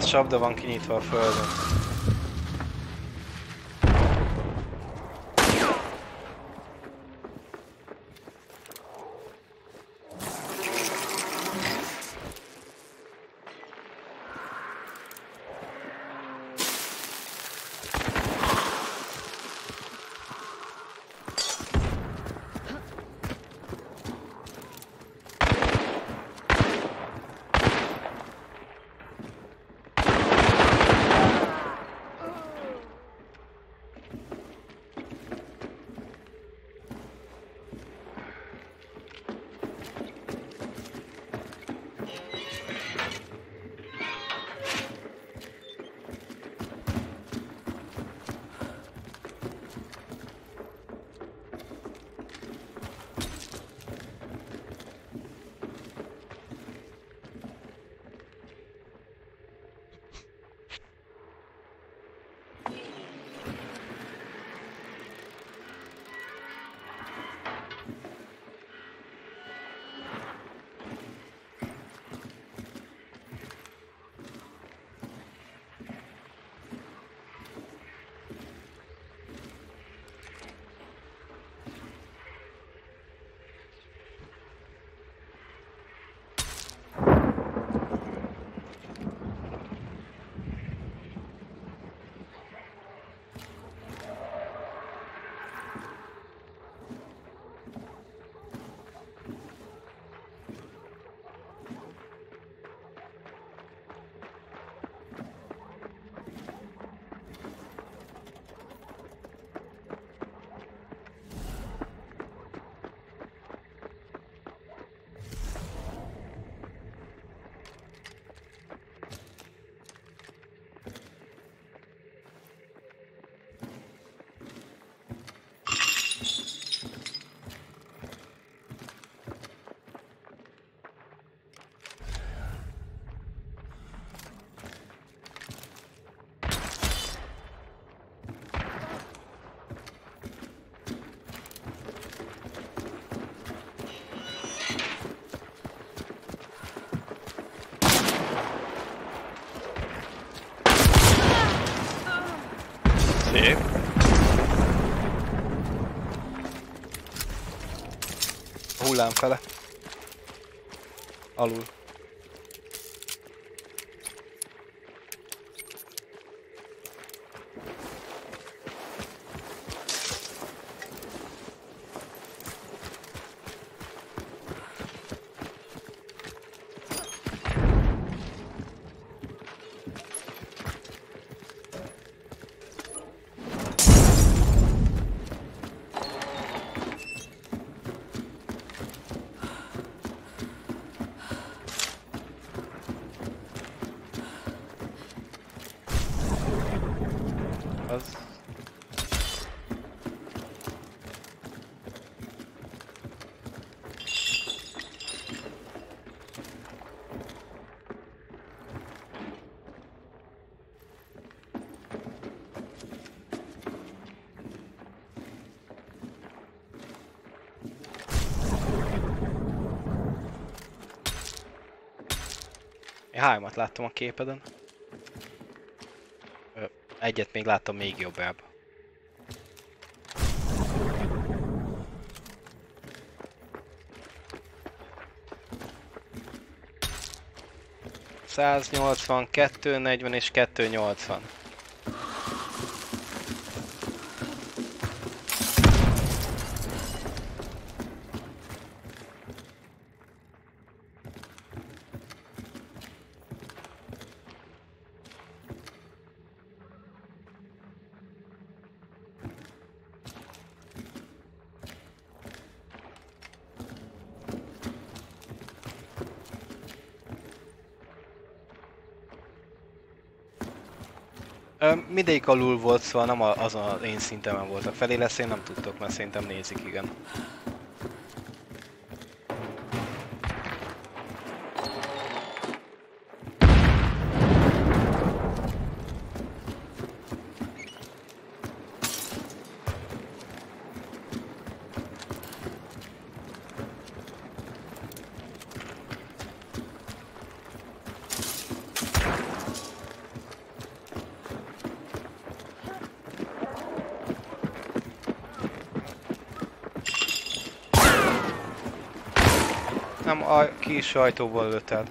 100 csapda van kinyitva a földön. Hullám fele. Alul. Az... Én hármat láttam a képeden. Egyet még láttam még jobbább. Száznyolcvan, kettő negyven és kettő nyolcvan. Mindegyik alul volt, szóval nem azon az én szintemen voltak. Felé lesz én nem tudtok, mert szerintem nézik, igen. Kis ajtóból lőtt el.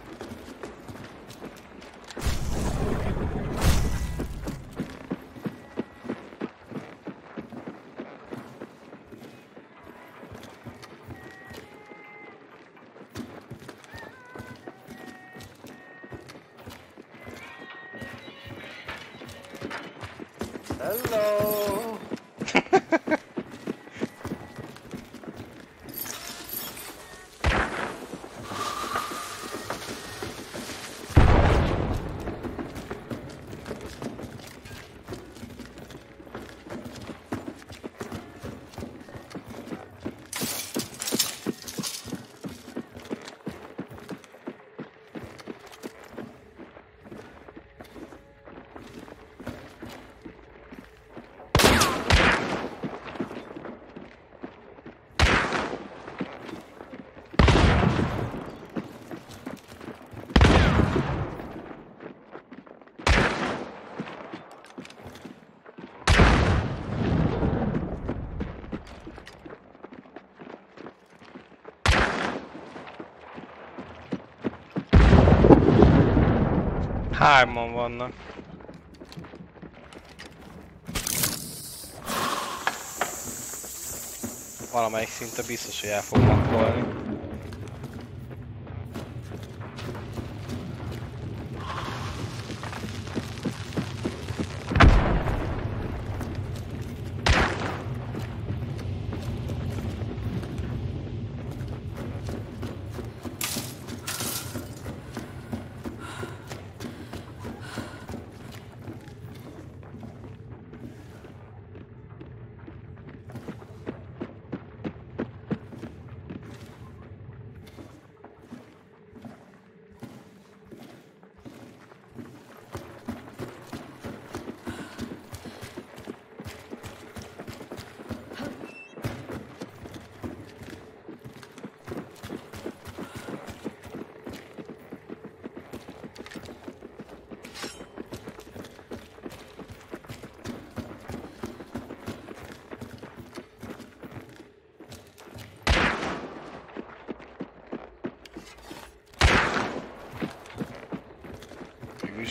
Hello! Hárman vannak. Valamelyik szinte biztos, hogy el fognak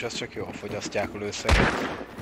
azt csak jól fogyasztják a lőszert.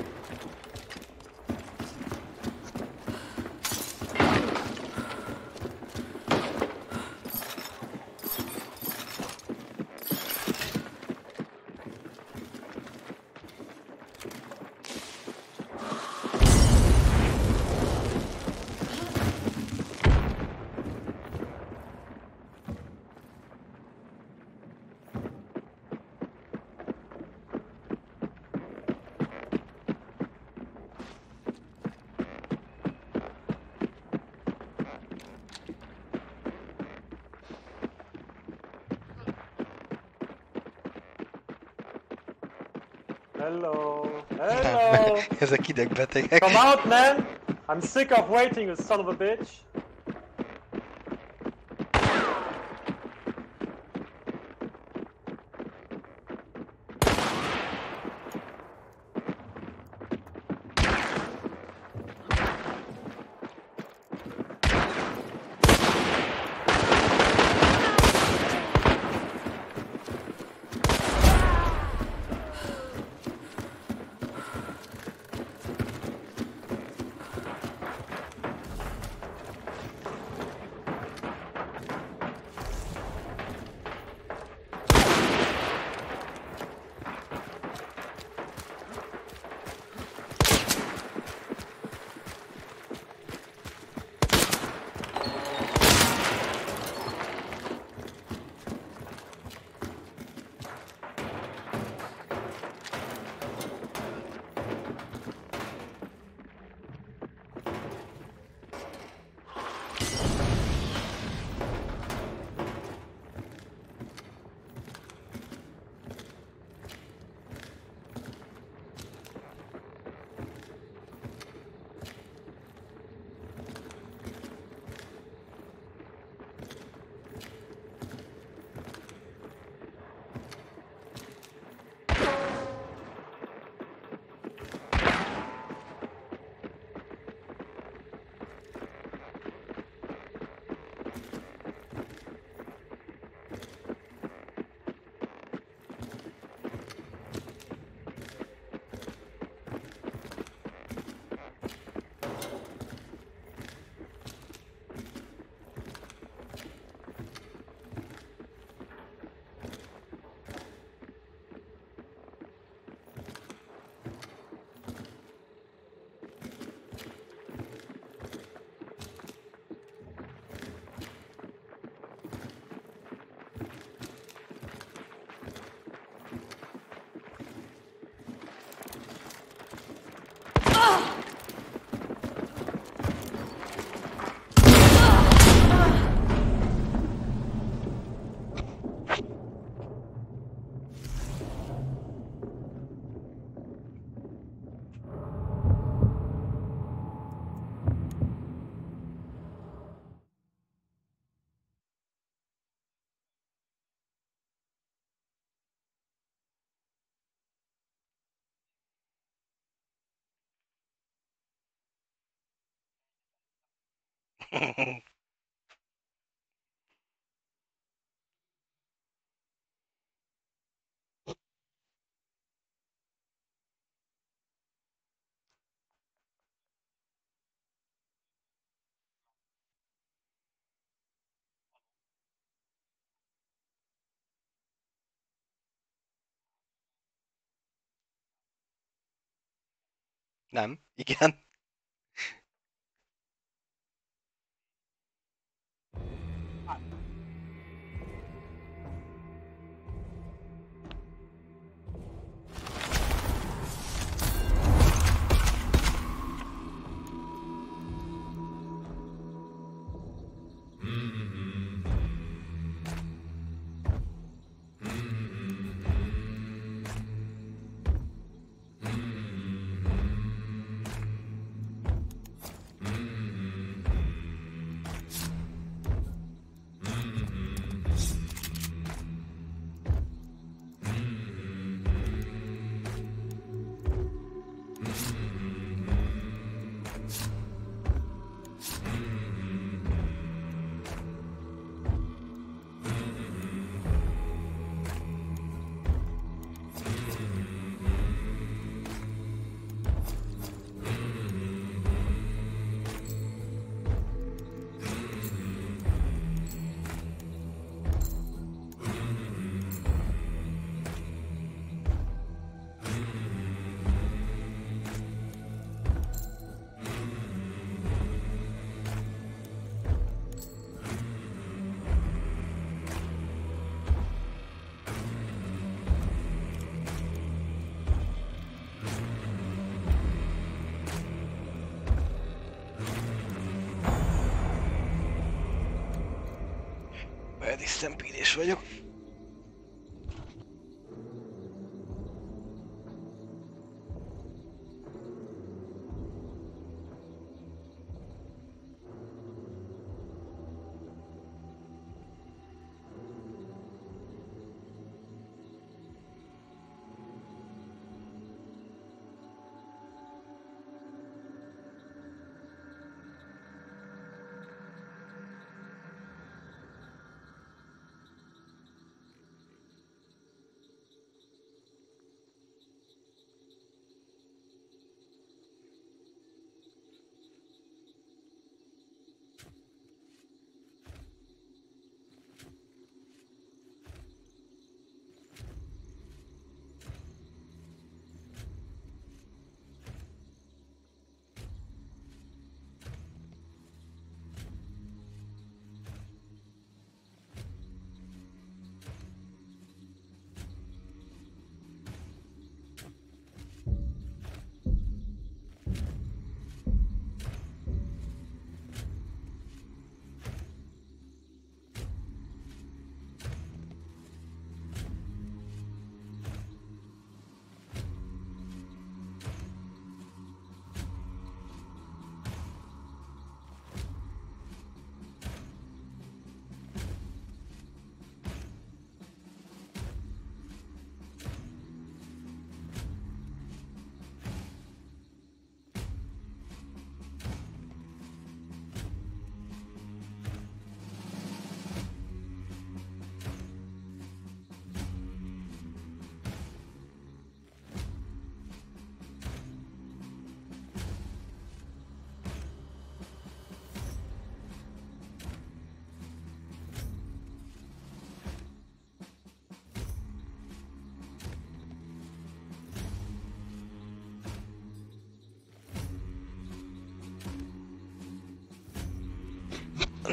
Ezek idegbetegek. Come out, man. I'm sick of waiting, you son of a bitch. Nem? Igen? Szempírés vagyok.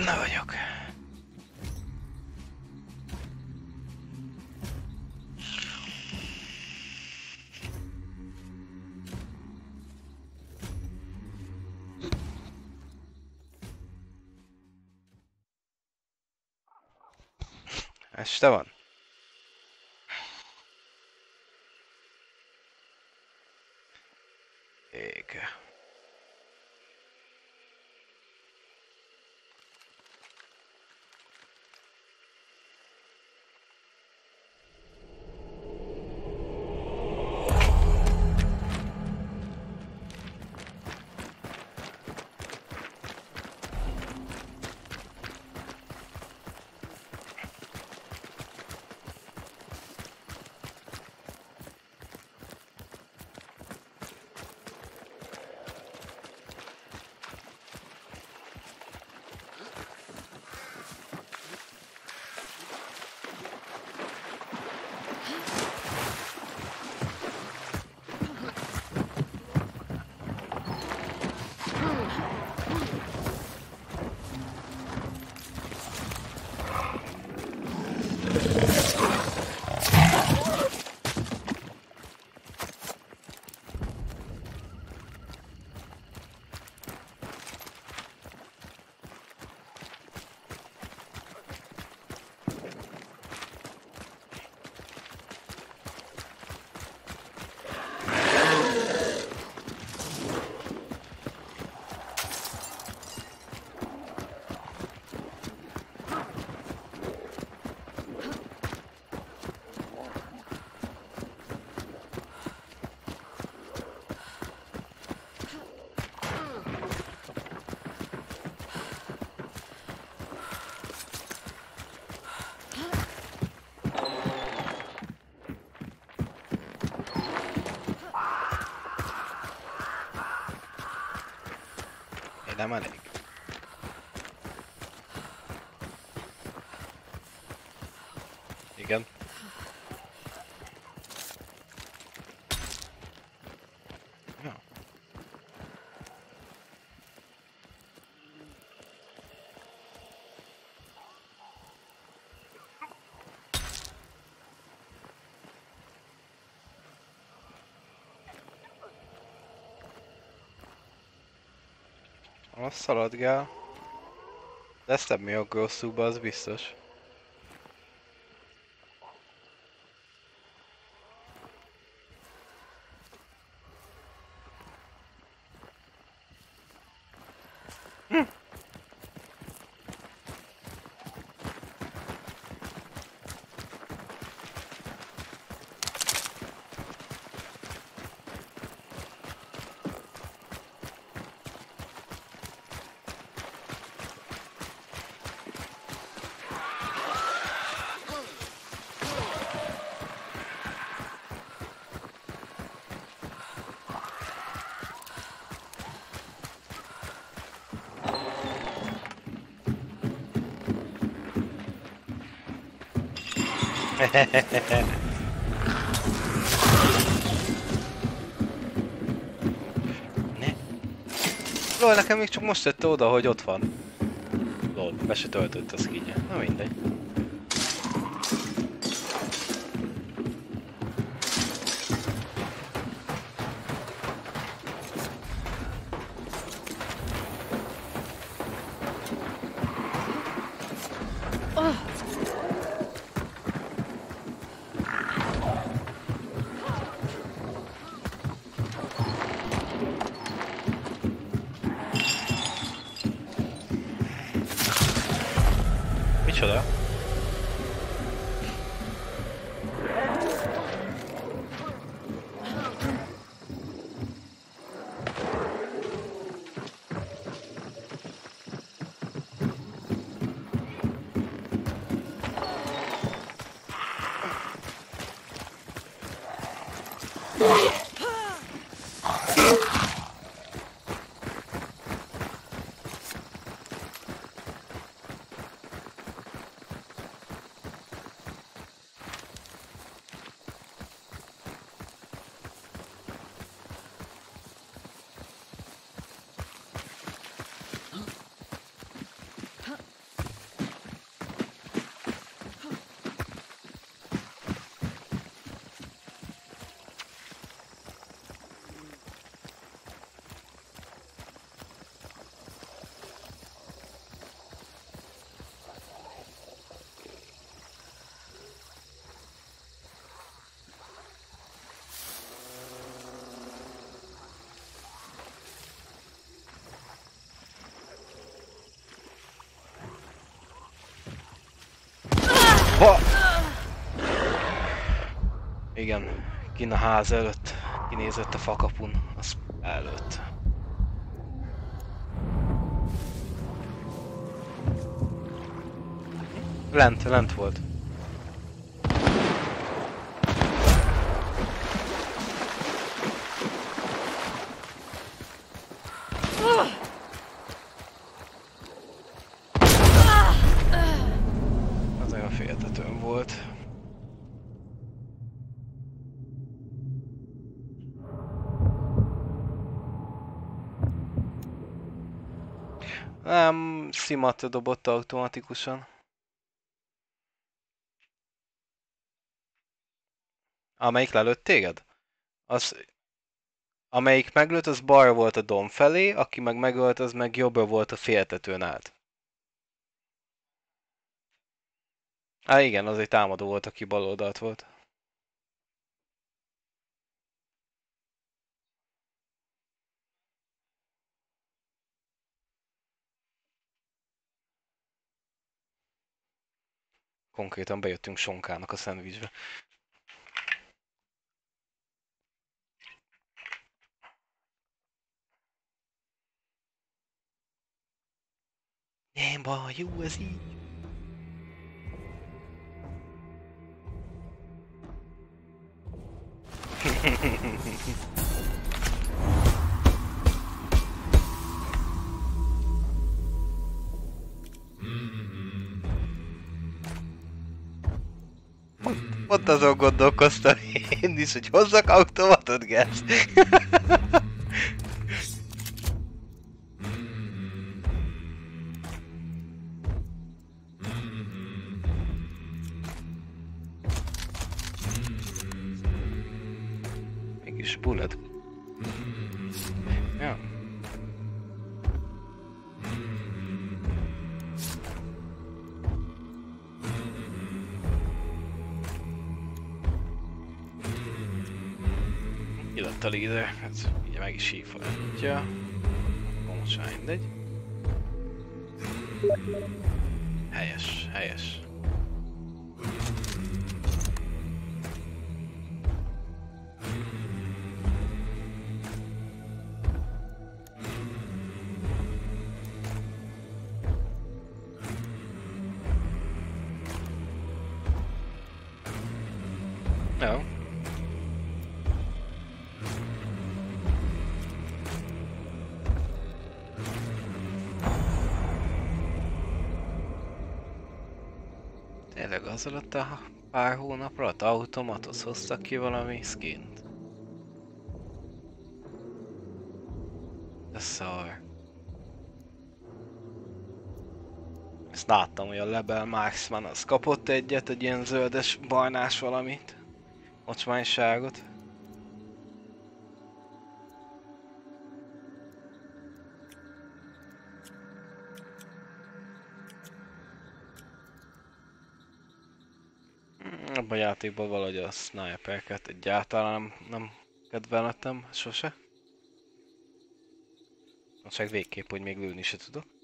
Na vagyok. Este van? Én nem elég. Igen. Ja. Azt szaladgál. Lesz mi a az biztos. Ne. Lol, nekem még csak most tette oda, hogy ott van. Lol, be se töltött a skinje. Na mindegy. Micsoda? Ha! Igen, kin a ház előtt, kinézett a fakapun, az előtt. Lent, lent volt. Az olyan féltetőn volt. Szimat dobott automatikusan. Amelyik lelőtt téged? Az... Amelyik meglőtt, az balra volt a dom felé, aki meg megölt, az meg jobbra volt a féltetőn át. Á, igen, az egy támadó volt, aki bal oldalt volt. Konkrétan bejöttünk sonkának a szendvicsbe. Nem baj, jó ez így. <laughs> Ott azon gondolkoztam <laughs> én is, hogy hozzak automatot, gáz. <laughs> Hayes, Hayes. Tényleg az alatt a pár hónapra alatt automatos hoztak ki valami skint. De szar. Ezt láttam, hogy a Lebel Marksman az kapott egyet, egy ilyen zöldes barnás valamit. Ocsmányságot. Játékban valahogy a sniperket egyáltalán nem, nem kedveltem sose. Csak végképp, hogy még lőni se tudok.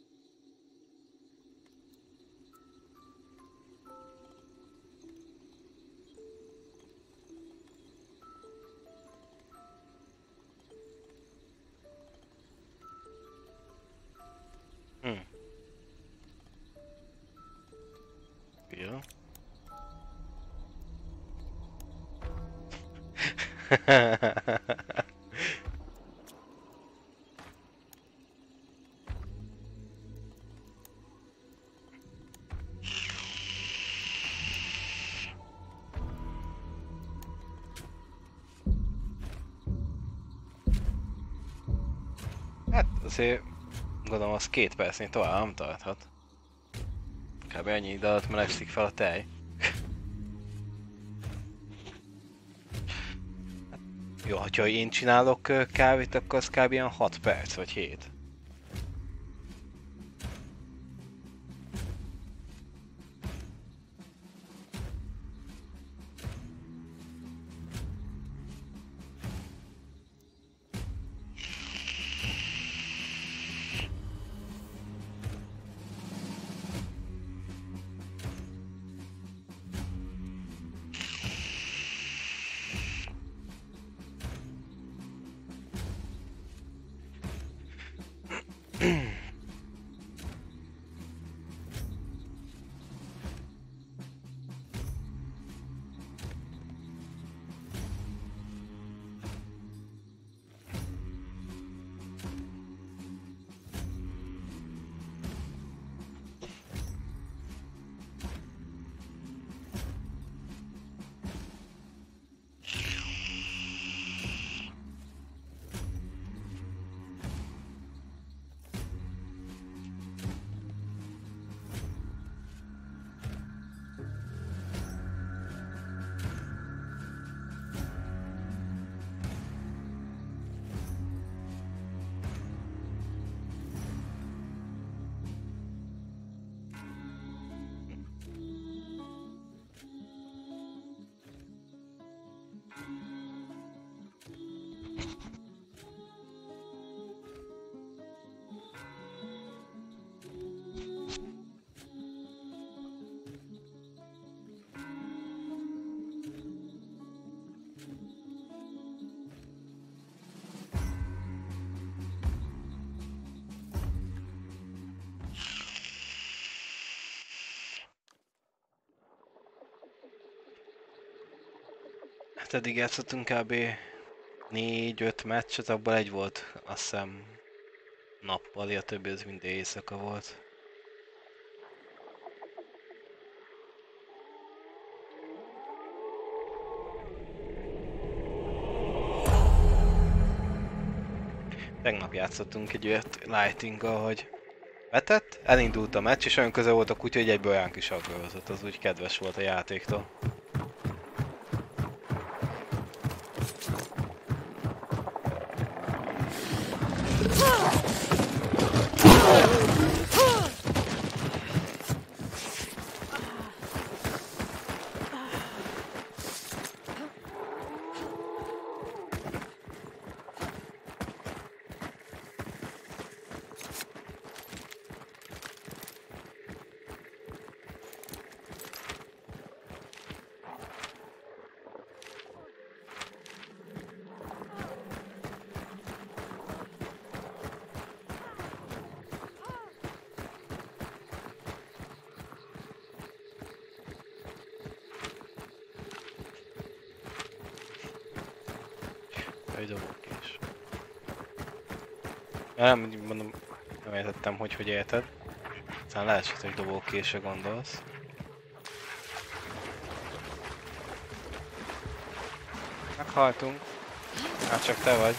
Két percnél tovább nem tarthat. Kb. ennyi idő alatt melegszik fel a tej. <laughs> Hát, Jó, ha én csinálok kávét, akkor az kb. ilyen 6 perc vagy 7. eddig játszottunk kb. 4-5 meccset, abból egy volt azt hiszem nappali, a többi az minden éjszaka volt. Tegnap játszottunk egy olyat lightinggal, hogy vetett, elindult a meccs, és olyan közel volt a kutya, hogy egyből olyan kis aggadozott, az úgy kedves volt a játéktól. hogy érted. Aztán lehet, hogy dobókésre gondolsz. Meghaltunk. Hát csak te vagy.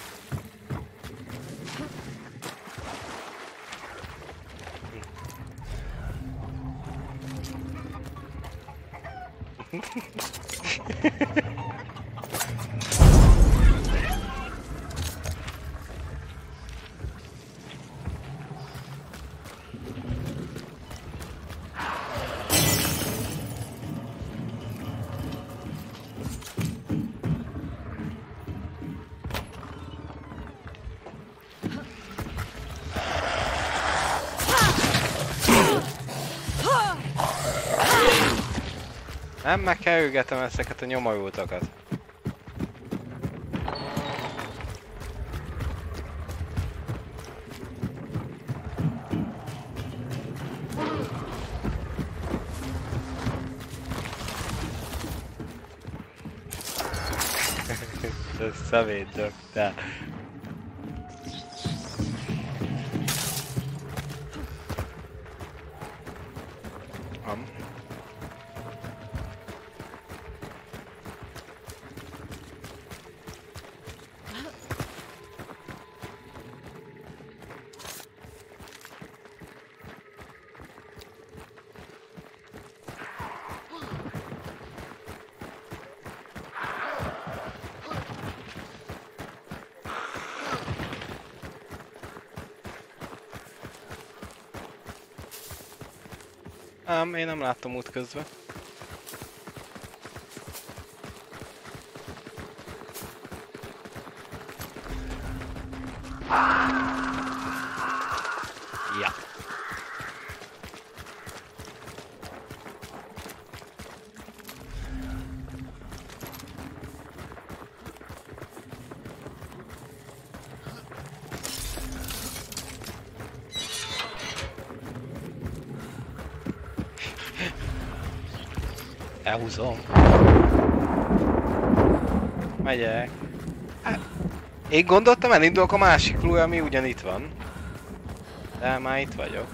Nem, meg kerülgetem ezeket a nyomorultakat. <laughs> Szemét de. Én nem láttam út közben. Ja. Elhúzom. Megyek. Hát, én gondoltam elindulok a másik lúj, ami ugyanitt van. De már itt vagyok.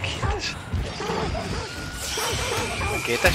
Kétes. Kétes?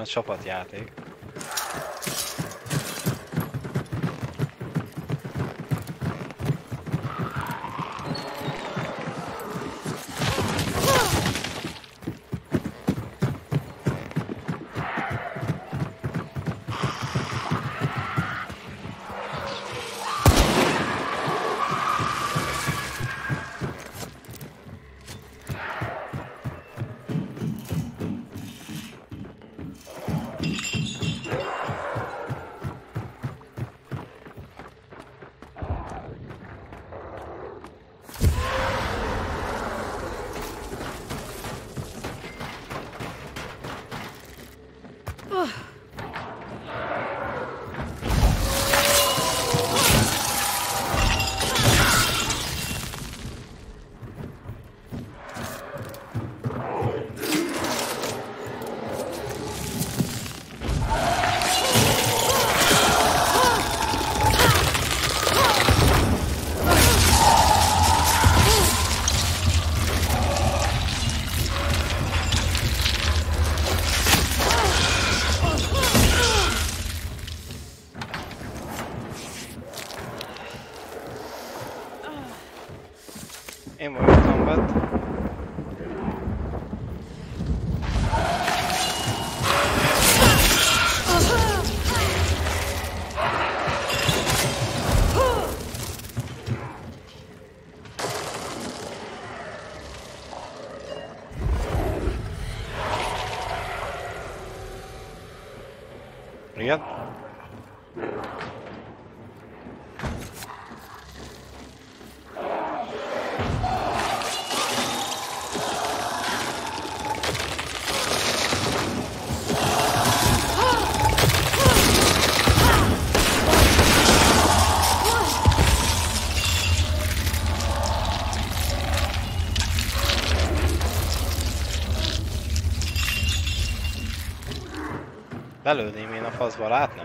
Az csapatjáték. Belőném én a faszba, látnám?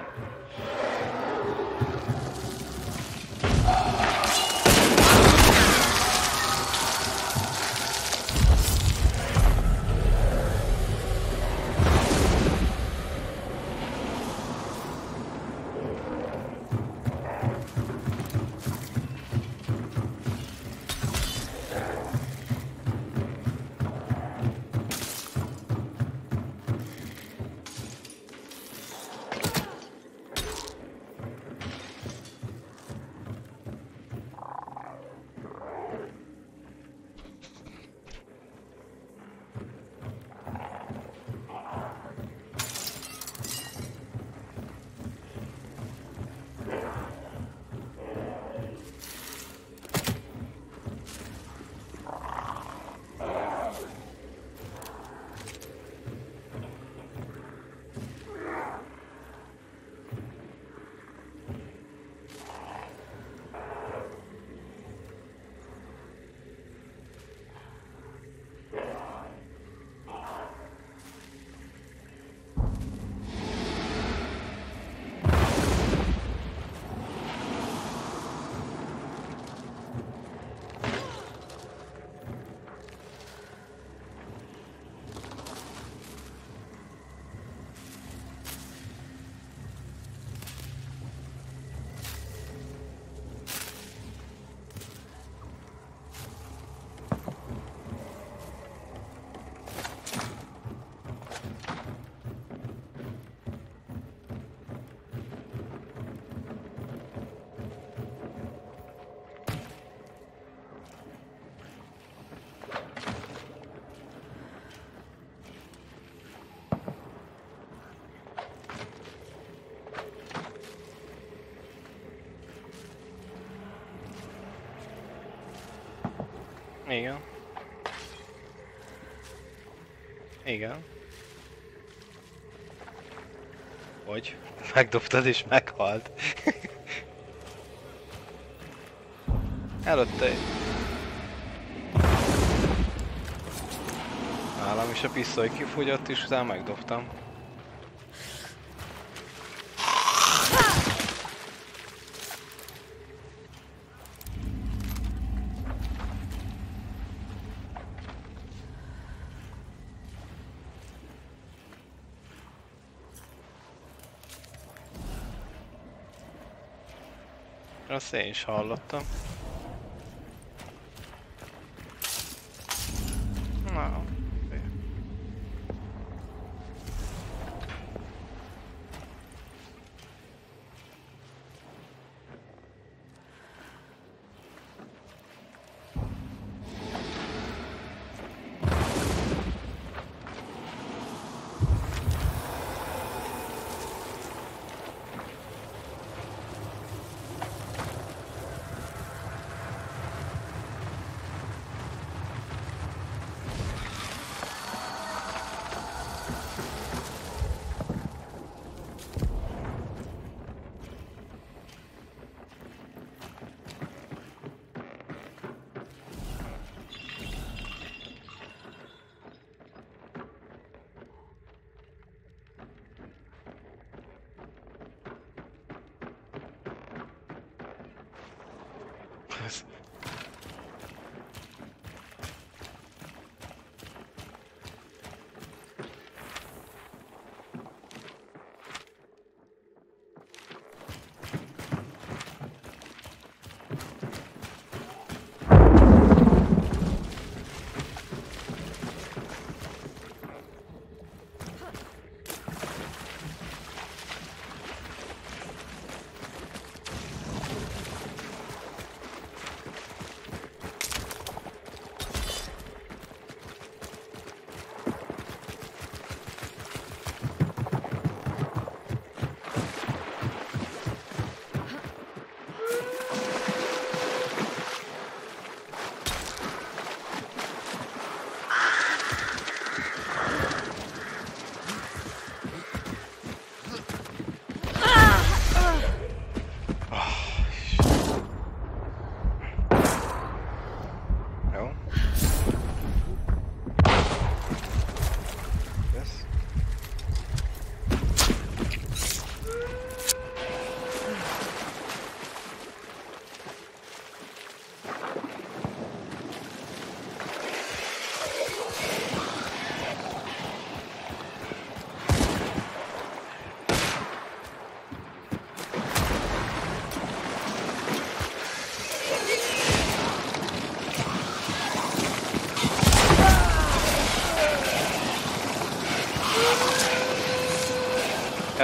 Igen. Igen. Hogy? Megdobtad és meghalt. <laughs> Előtte... Nálam is a pisztoly kifogyott és utána megdobtam. Azt én is hallottam.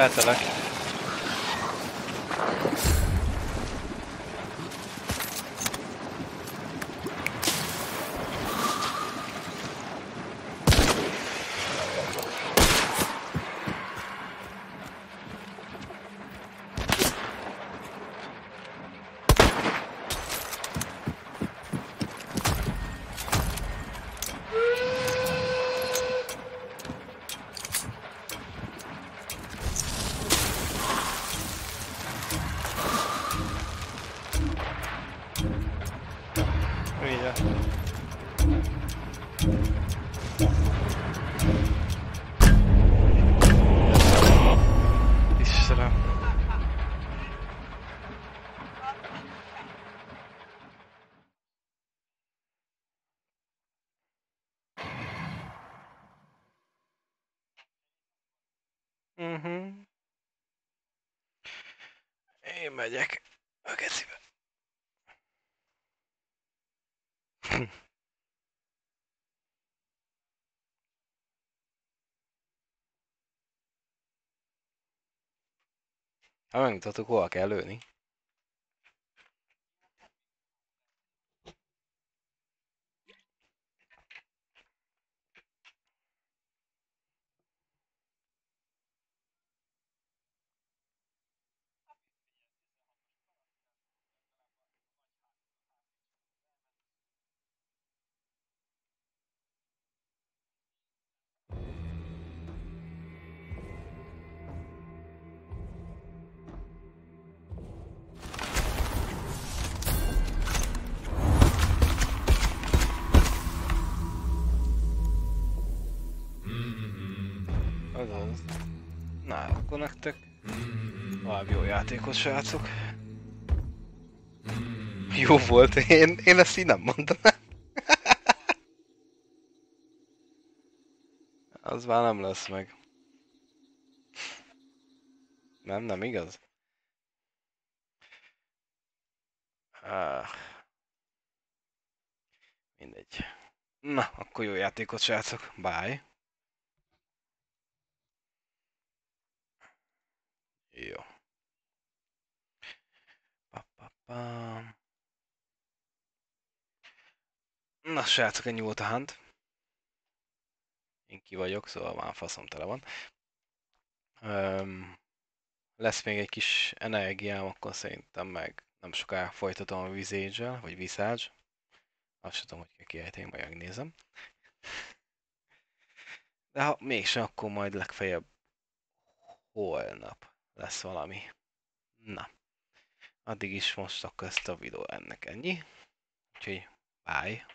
啊，对了。Én megyek a gecibe. Ha megmutattuk, hol kell lőni. Játékos, srácok. Jó volt, én, én ezt így nem mondanám. <laughs> Az már nem lesz meg. Nem, nem igaz? Uh, mindegy. Na, akkor jó játékot, srácok. Bye. Jó. Na, srácok, ennyi volt a hunt. Én ki vagyok, szóval már faszom tele van. Um, lesz még egy kis energiám, akkor szerintem meg nem soká folytatom a visage vagy Visage. Azt sem tudom, hogy kell kiejteni, majd megnézem. De ha mégsem, akkor majd legfeljebb holnap lesz valami. Na. Addig is most akkor ezt a videó ennek ennyi. Úgyhogy bye.